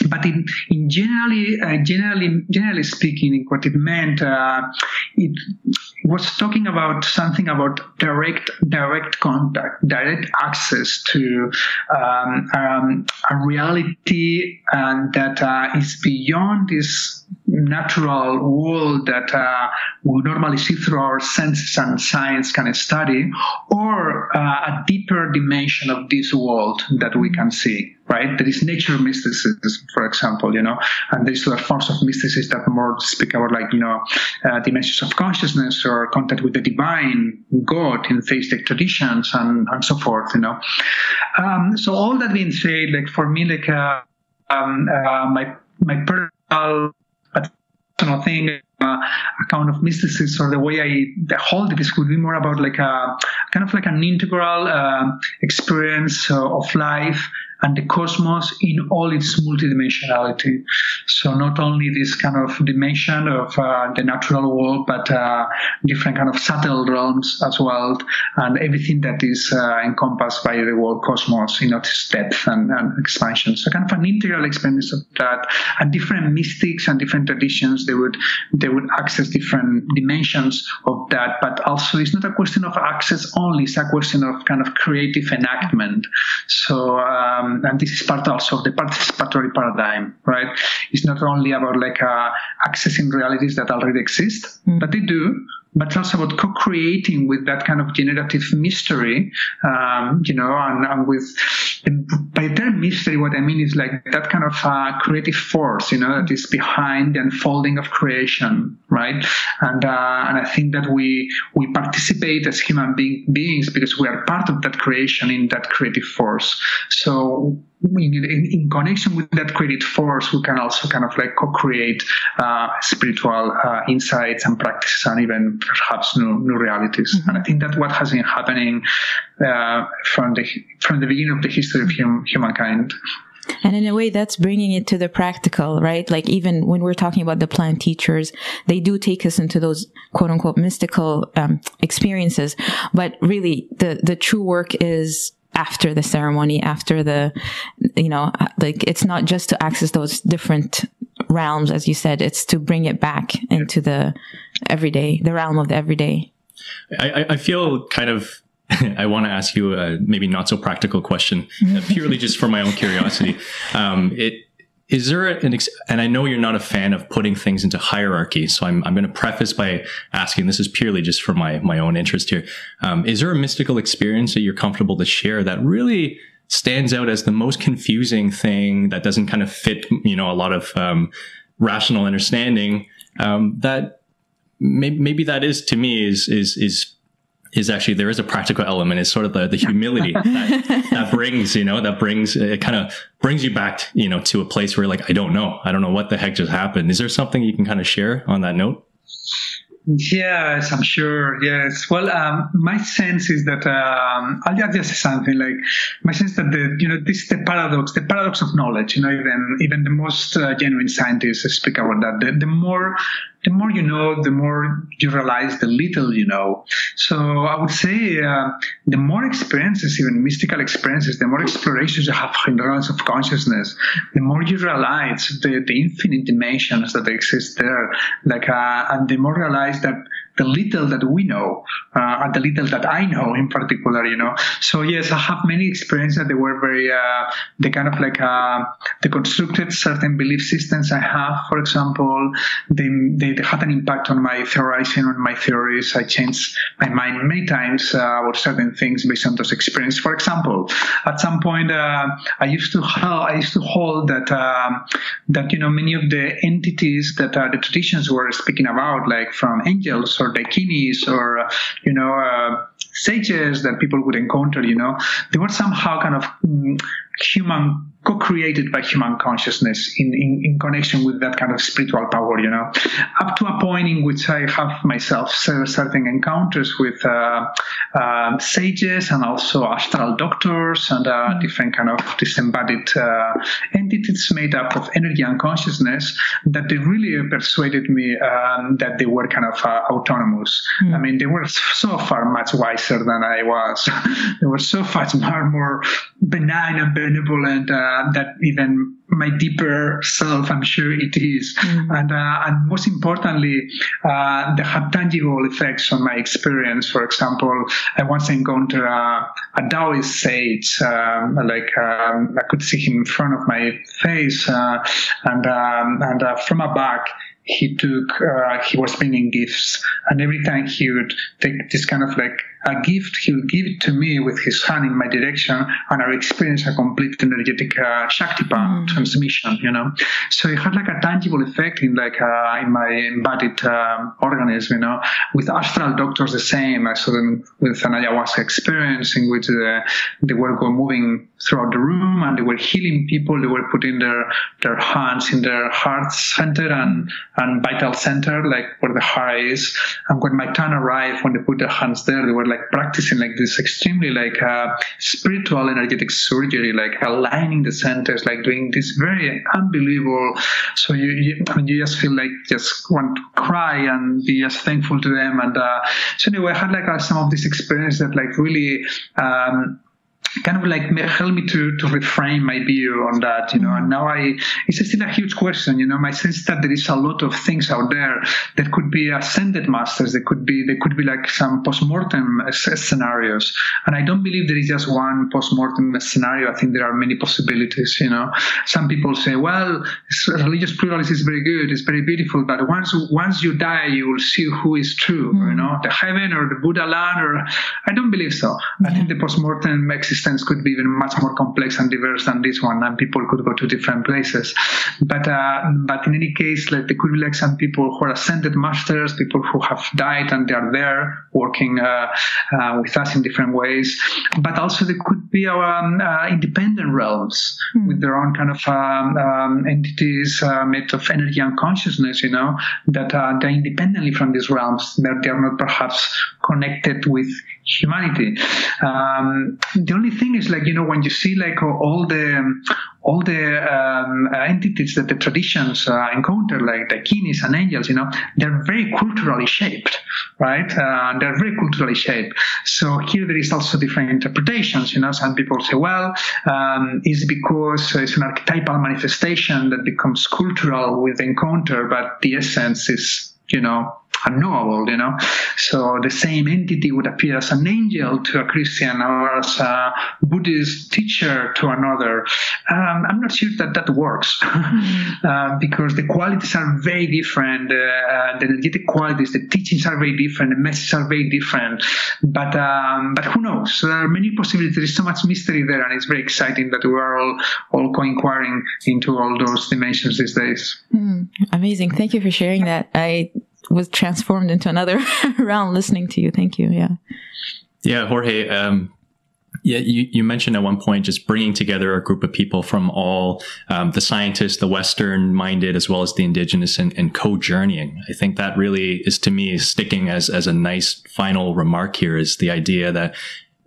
but in, in generally, uh, generally, generally speaking, what it meant, uh, it was talking about something about direct, direct contact, direct access to um, um, a reality and that uh, is beyond this natural world that uh, we normally see through our senses and science can study, or uh, a deeper dimension of this world that we can see right? There is nature mysticism, for example, you know, and there's other forms of mysticism that more speak about like, you know, uh, dimensions of consciousness or contact with the divine, God in theistic traditions and, and so forth, you know. Um, so all that being said, like for me, like, uh, um, uh, my, my personal, personal thing, uh, account of mysticism or the way I hold it is would be more about like a, kind of like an integral uh, experience uh, of life and the cosmos in all its multidimensionality. So not only this kind of dimension of uh, the natural world, but uh, different kind of subtle realms as well, and everything that is uh, encompassed by the world cosmos in its depth and, and, expansion. So kind of an integral experience of that. And different mystics and different traditions, they would they would access different dimensions of that. But also, it's not a question of access only; it's a question of kind of creative enactment. So. Um, um, and this is part also of the participatory paradigm, right? It's not only about like uh, accessing realities that already exist, mm. but they do, but also about co-creating with that kind of generative mystery, um, you know, and, and with by that mystery, what I mean is like that kind of uh, creative force, you know, that is behind the unfolding of creation, right? And uh, and I think that we we participate as human being, beings because we are part of that creation in that creative force. So in, in, connection with that creative force, we can also kind of like co-create uh, spiritual uh, insights and practices and even perhaps new, new realities. Mm-hmm. And I think that what has been happening uh, from the from the beginning of the history of hum, humankind. And in a way, that's bringing it to the practical, right? Like even when we're talking about the plant teachers, they do take us into those quote unquote mystical um, experiences. But really, the the true work is after the ceremony, after the, you know, like it's not just to access those different realms, as you said, it's to bring it back into the everyday, the realm of the everyday. I, I feel kind of <laughs> I want to ask you a maybe not so practical question, uh, purely just for my own curiosity. <laughs> Um, it is there an ex- and I know you're not a fan of putting things into hierarchy, so I'm I'm going to preface by asking this is purely just for my my own interest here. Um, is there a mystical experience that you're comfortable to share that really stands out as the most confusing thing that doesn't kind of fit you know a lot of um, rational understanding um, that maybe, maybe that is to me is is is is actually there is a practical element. It's sort of the, the humility <laughs> that, that brings, you know, that brings it kind of brings you back, you know, to a place where like I don't know, I don't know what the heck just happened. Is there something you can kind of share on that note? Yes, I'm sure. Yes. Well, um, my sense is that um, I'll just say something like my sense that the you know this is the paradox, the paradox of knowledge. You know, even even the most uh, genuine scientists speak about that. The, the more the more you know, the more you realize the little you know. So I would say uh, the more experiences, even mystical experiences, the more explorations you have in the realms of consciousness, the more you realize the, the infinite dimensions that exist there. Like, uh, and the more realize that the little that we know uh, and the little that I know in particular, you know. So yes, I have many experiences that they were very, uh, they kind of like, uh, they constructed certain belief systems I have, for example, they, they had an impact on my theorizing, on my theories. I changed my mind many times uh, about certain things based on those experiences. For example, at some point, uh, I used to hold, I used to hold that, um, that, you know, many of the entities that uh, the traditions were speaking about, like from angels or or or uh, you know uh, sages that people would encounter you know. They were somehow kind of mm, human co-created by human consciousness in, in, in, connection with that kind of spiritual power, you know, up to a point in which I have myself certain encounters with uh, uh, sages and also astral doctors and uh, mm. different kind of disembodied uh, entities made up of energy and consciousness that they really persuaded me um, that they were kind of uh, autonomous. Mm. I mean, they were so far much wiser than I was. <laughs> they were so much more, benign and benign and uh, that even my deeper self, I'm sure it is. Mm-hmm. And, uh, and most importantly, uh, they had tangible effects on my experience. For example, I once encountered a, a Taoist sage, um, like um, I could see him in front of my face, uh, and um, and uh, from a back he took uh, he was bringing gifts and every time he would take this kind of like a gift he'll give it to me with his hand in my direction and I'll experience a complete energetic uh, Shaktipat mm. transmission you know so it had like a tangible effect in like uh, in my embodied um, organism you know with astral doctors the same I saw them with an ayahuasca experience in which uh, they were moving throughout the room and they were healing people they were putting their their hands in their heart center and and vital center, like where the heart is. And when my turn arrived, when they put their hands there, they were like practicing like this extremely like uh, spiritual energetic surgery, like aligning the centers, like doing this very unbelievable. So you, you, I mean, you just feel like just want to cry and be just thankful to them. And uh, so anyway, I had like uh, some of this experience that like really. Um, kind of like help me to to reframe my view on that you know. And now i it's still a huge question you know. My sense that there is a lot of things out there that could be ascended masters there could be there could be like some post-mortem scenarios. And i don't believe there is just one post-mortem scenario. I think there are many possibilities you know. Some people say well religious pluralism is very good it's very beautiful but once once you die you will see who is true mm-hmm. you know the heaven or the buddha land or i don't believe so. Yeah. i think the post-mortem exists existence could be even much more complex and diverse than this one, and people could go to different places. But uh, but in any case, like there could be like some people who are ascended masters, people who have died and they are there working uh, uh, with us in different ways. But also there could be our um, uh, independent realms mm. with their own kind of um, um, entities uh, made of energy and consciousness, you know, that uh, they're independently from these realms, that they are not perhaps connected with humanity. Um, the only thing is like you know when you see like all the all the um, entities that the traditions uh, encounter, like the dakinis and angels, you know, they're very culturally shaped, right? Uh, they're very culturally shaped. So here there is also different interpretations. You know, some people say, well, um, it's because it's an archetypal manifestation that becomes cultural with the encounter, but the essence is, you know, unknowable, you know. So the same entity would appear as an angel to a Christian or as a Buddhist teacher to another. Um, I'm not sure that that works mm-hmm. <laughs> uh, because the qualities are very different. Uh, the energetic qualities, the teachings are very different, the messages are very different. But um, but who knows? There are many possibilities. There is so much mystery there, and it's very exciting that we are all all co-inquiring into all those dimensions these days. Mm, amazing! Thank you for sharing that. I was transformed into another <laughs> realm listening to you. Thank you. Yeah. Yeah, Jorge. Um, yeah, you, you mentioned at one point just bringing together a group of people from all um, the scientists, the Western minded, as well as the indigenous, and, and co-journeying. I think that really is to me sticking as as a nice final remark here is the idea that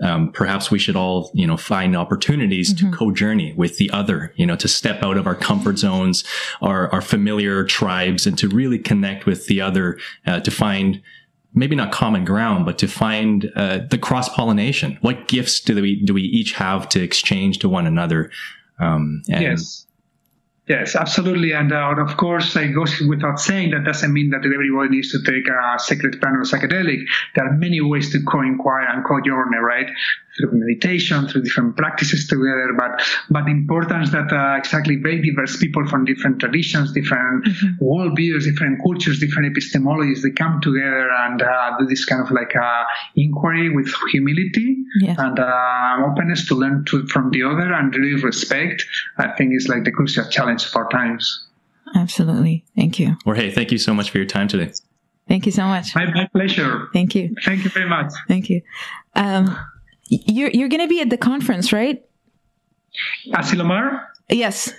um, perhaps we should all, you know, find opportunities mm-hmm. to co-journey with the other, you know, to step out of our comfort zones, our, our familiar tribes and to really connect with the other, uh, to find maybe not common ground, but to find, uh, the cross pollination. What gifts do we, do we each have to exchange to one another? Um, yes. Yes, absolutely. And uh, of course, it goes without saying that doesn't mean that everybody needs to take a sacred plan or psychedelic. There are many ways to co-inquire and co-journey, right? through meditation, through different practices together. But but the importance that uh, exactly very diverse people from different traditions, different mm-hmm. worldviews, different cultures, different epistemologies, they come together and uh, do this kind of like uh, inquiry with humility yeah. and uh, openness to learn to, from the other and really respect. I think is like the crucial challenge of our times. Absolutely. Thank you. Jorge, thank you so much for your time today. Thank you so much. My, my pleasure. Thank you. Thank you very much. Thank you. Um, you're you're going to be at the conference, right? Asilomar? Yes.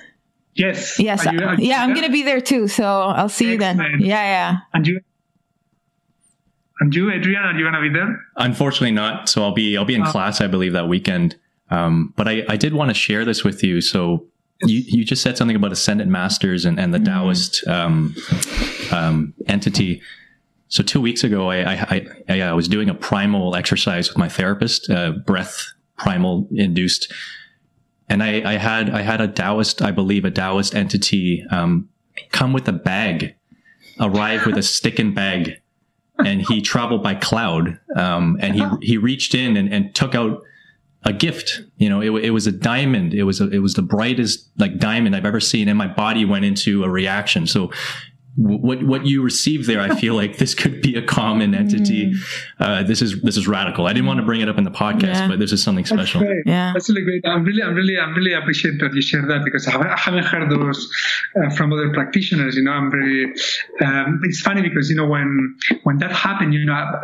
Yes. Yes. Are you, are you yeah, I'm going to be there too. So I'll see Excellent. you then. Yeah, yeah. And you? And you, Adrian, are you going to be there? Unfortunately, not. So I'll be I'll be in oh. class, I believe, that weekend. Um, but I, I did want to share this with you. So you, you just said something about ascendant masters and, and the mm. Taoist um, um, entity. So two weeks ago, I, I, I, I was doing a primal exercise with my therapist, uh, breath primal induced. And I, I had, I had a Taoist, I believe a Taoist entity, um, come with a bag, arrive with a <laughs> stick and bag. And he traveled by cloud. Um, and he, he reached in and, and took out a gift. You know, it, it was a diamond. It was a, it was the brightest like diamond I've ever seen, and my body went into a reaction. So what what you receive there, I <laughs> feel like this could be a common entity. Mm. Uh, this is this is radical. I didn't want to bring it up in the podcast, yeah. but this is something special. That's great. Yeah, that's really great. I'm really, I'm really, I'm really appreciate that you share that because I haven't heard those uh, from other practitioners. You know, I'm very. Um, it's funny because you know when when that happened, you know. I,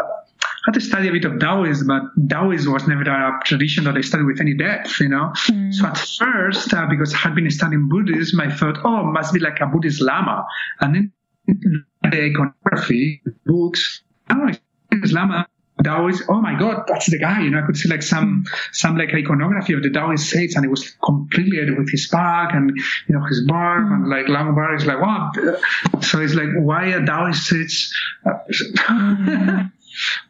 had to study a bit of Taoism, but Taoism was never a tradition that I studied with any depth, you know. Mm. So at first, uh, because I had been studying Buddhism, I thought, oh, must be like a Buddhist Lama. And then the iconography, books. Oh, Islam Taoist, oh my God, that's the guy. You know, I could see like some some like iconography of the Taoist saints, and it was completely with his back and you know his barb mm. and like long bar is like wow. So it's like why a Taoist sits. Mm. <laughs>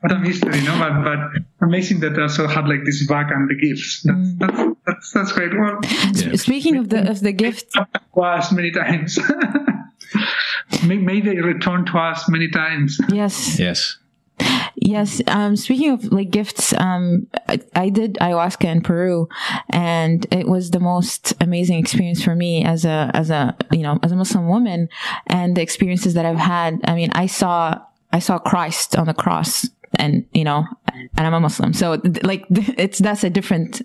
what a mystery, you know. But, but amazing that they also had like this back and the gifts. That's mm. that's, that's, that's great. Well, yeah. speaking of the of the gift, was <laughs> many times. <laughs> may, may they return to us many times. Yes. Yes. Yes. Um, speaking of like gifts, um, I, I, did ayahuasca in Peru and it was the most amazing experience for me as a, as a, you know, as a Muslim woman and the experiences that I've had. I mean, I saw, I saw Christ on the cross and, you know, and I'm a Muslim. So like, it's, that's a different,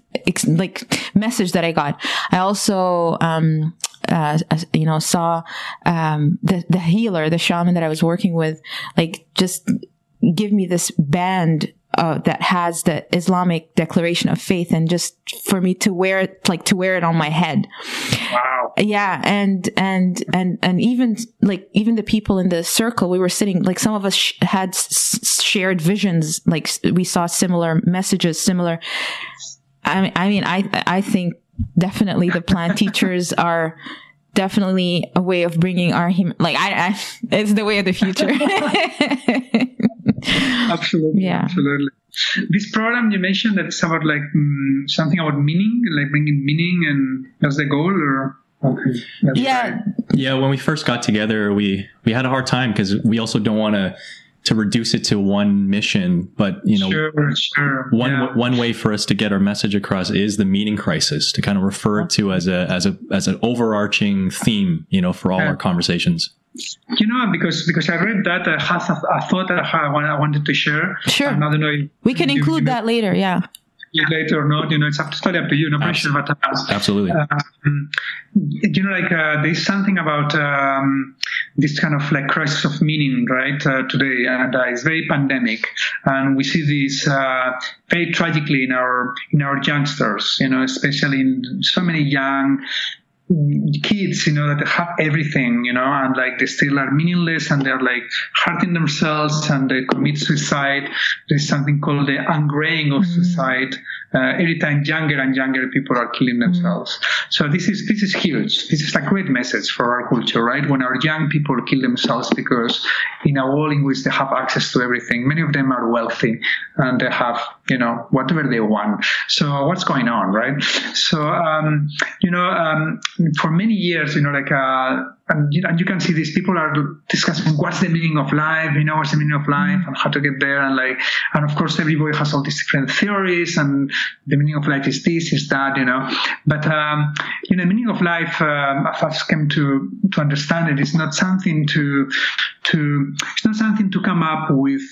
like message that I got. I also, um, uh, you know, saw, um, the, the healer, the shaman that I was working with, like just give me this band uh, that has the Islamic Declaration of Faith, and just for me to wear it, like to wear it on my head. Wow. Yeah, and and and and even like even the people in the circle, we were sitting like some of us sh- had s- shared visions, like we saw similar messages, similar. I mean, I mean, I I think definitely the plant <laughs> teachers are definitely a way of bringing our human like I, I it's the way of the future <laughs> <laughs> <laughs> absolutely yeah absolutely this program you mentioned that's about like mm, something about meaning like bringing meaning and that's the goal or okay yeah right. yeah when we first got together we we had a hard time because we also don't want to to reduce it to one mission, but you know, sure, sure. one yeah. one way for us to get our message across is the meaning crisis to kind of refer it to as a as a as an overarching theme, you know, for all yeah. our conversations. You know, because because I read that I have a, a thought that I wanted to share. Sure. I don't know. we can include you, that later. Yeah later or not. You know, it's up to totally up to you. No pressure, but uh, absolutely. Um, you know, like uh, there's something about um, this kind of like crisis of meaning, right? Uh, today, and uh, it's very pandemic, and we see this uh, very tragically in our in our youngsters. You know, especially in so many young kids, you know, that have everything, you know, and like they still are meaningless and they're like hurting themselves and they commit suicide. There's something called the ungraying of mm-hmm. suicide. Uh, every time younger and younger people are killing mm-hmm. themselves. Mm-hmm. So this is this is huge. This is a great message for our culture, right? When our young people kill themselves because in a world in which they have access to everything, many of them are wealthy and they have, you know, whatever they want. So what's going on, right? So um, you know, um, for many years, you know, like, uh, and, you and you can see these people are discussing what's the meaning of life, you know, what's the meaning of life and how to get there. And like, and of course, everybody has all these different theories and the meaning of life is this, is that, you know. But, um, you know, the meaning of life, um, I've come to, to understand it is not something to, to, it's not something to come up with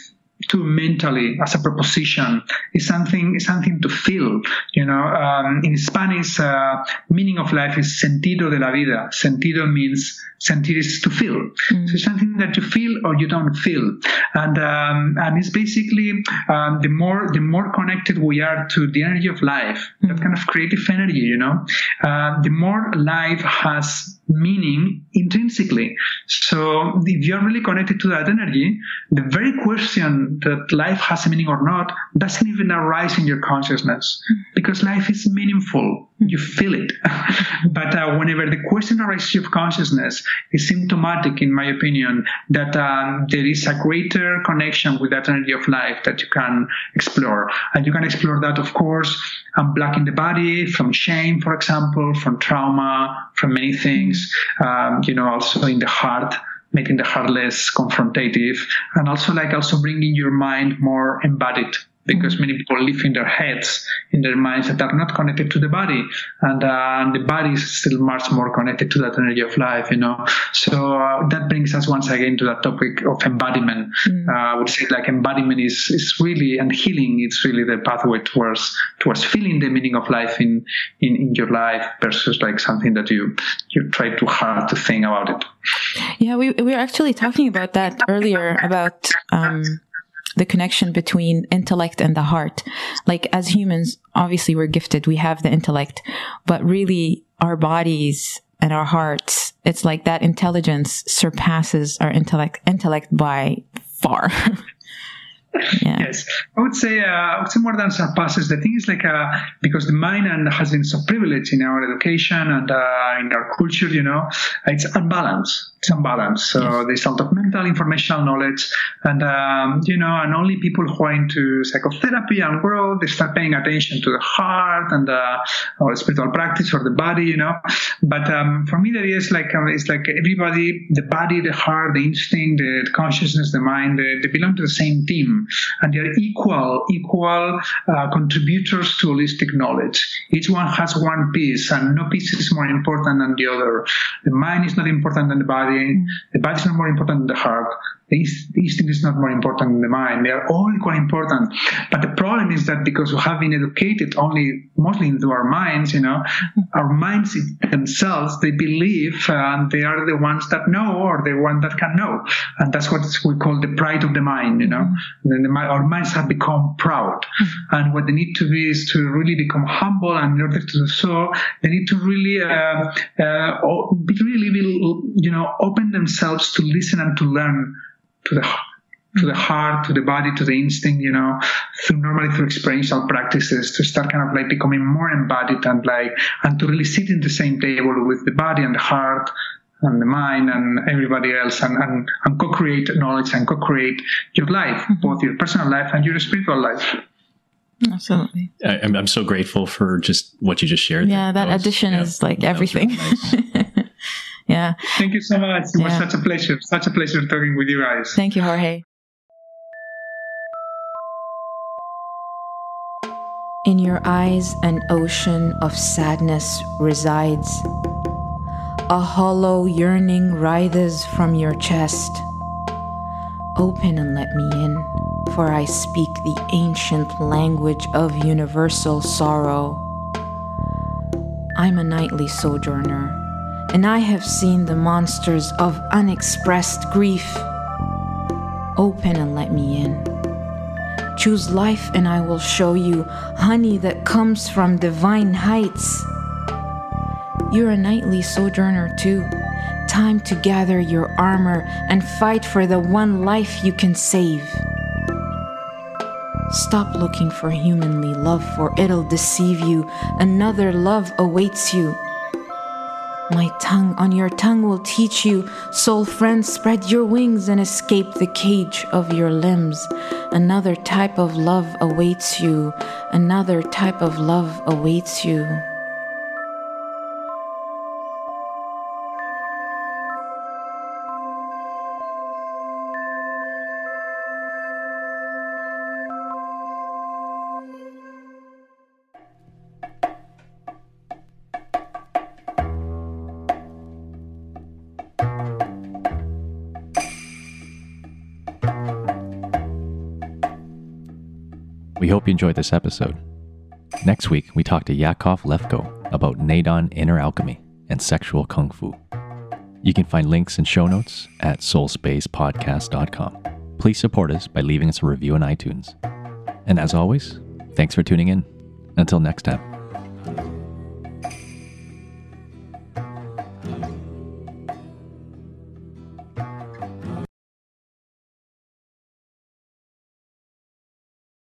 to mentally as a proposition is something is something to feel you know um, in spanish uh, meaning of life is sentido de la vida sentido means sentir is to feel mm. so something that you feel or you don't feel and um, and it's basically um, the more the more connected we are to the energy of life mm. that kind of creative energy you know uh, the more life has meaning intrinsically. So if you're really connected to that energy, the very question that life has a meaning or not doesn't even arise in your consciousness mm-hmm. because life is meaningful. You feel it. <laughs> but uh, whenever the question arises of consciousness, it's symptomatic, in my opinion, that um, there is a greater connection with that energy of life that you can explore. And you can explore that, of course, unblocking the body from shame, for example, from trauma, from many things. Um, you know, also in the heart, making the heart less confrontative, and also like also bringing your mind more embodied because many people live in their heads, in their minds that are not connected to the body, and, uh, the body is still much more connected to that energy of life, you know. So uh, that brings us once again to that topic of embodiment. Mm. Uh, I would say like embodiment is is really and healing. It's really the pathway towards towards feeling the meaning of life in in, in your life versus like something that you you try too hard to think about it. Yeah, we we were actually talking about that earlier about. Um, the connection between intellect and the heart. Like as humans, obviously we're gifted, we have the intellect, but really our bodies and our hearts, it's like that intelligence surpasses our intellect intellect by far. <laughs> Yeah. Yes, I would say uh, I would say more than surpasses. The thing is like uh, because the mind and has been so privileged in our education and uh, in our culture, you know, it's unbalanced. It's balance. So yes. there's a lot of mental informational knowledge, and um, you know, and only people who are into psychotherapy and growth they start paying attention to the heart and uh, or spiritual practice or the body, you know. But um, for me, that is like uh, it's like everybody, the body, the heart, the instinct, the consciousness, the mind, they, they belong to the same team and they're equal, equal uh, contributors to holistic knowledge. Each one has one piece, and no piece is more important than the other. The mind is not important than the body. Mm. The body is not more important than the heart. These, these things is not more important than the mind. They are all equally important. But the problem is that because we have been educated only mostly into our minds, you know, our minds themselves, they believe uh, they are the ones that know or the one that can know. And that's what we call the pride of the mind, you know. Mm-hmm. The, our minds have become proud. Mm-hmm. And what they need to be is to really become humble. And in order to do so, they need to really, uh, uh, really, you know, open themselves to listen and to learn to the to the heart, to the body, to the instinct, you know, through normally through experiential practices to start kind of like becoming more embodied and like, and to really sit in the same table with the body and the heart and the mind and everybody else and, and, and co-create knowledge and co-create your life, mm-hmm. both your personal life and your spiritual life. Absolutely. I, am I'm so grateful for just what you just shared. Yeah, that, that was, addition yeah, is like everything. Really nice. <laughs> Yeah. Thank you so much. It yeah. was such a pleasure. Such a pleasure talking with you guys. Thank you, Jorge. In your eyes, an ocean of sadness resides. A hollow yearning writhes from your chest. Open and let me in, for I speak the ancient language of universal sorrow. I'm a nightly sojourner and I have seen the monsters of unexpressed grief. Open and let me in. Choose life, and I will show you honey that comes from divine heights. You're a nightly sojourner, too. Time to gather your armor and fight for the one life you can save. Stop looking for humanly love, for it'll deceive you. Another love awaits you. My tongue on your tongue will teach you. Soul friend, spread your wings and escape the cage of your limbs. Another type of love awaits you. Another type of love awaits you. Hope you enjoyed this episode. Next week, we talk to Yakov Levko about Neidan inner alchemy and sexual kung fu. You can find links and show notes at soulspacepodcast.com. Please support us by leaving us a review on iTunes. And as always, thanks for tuning in. Until next time.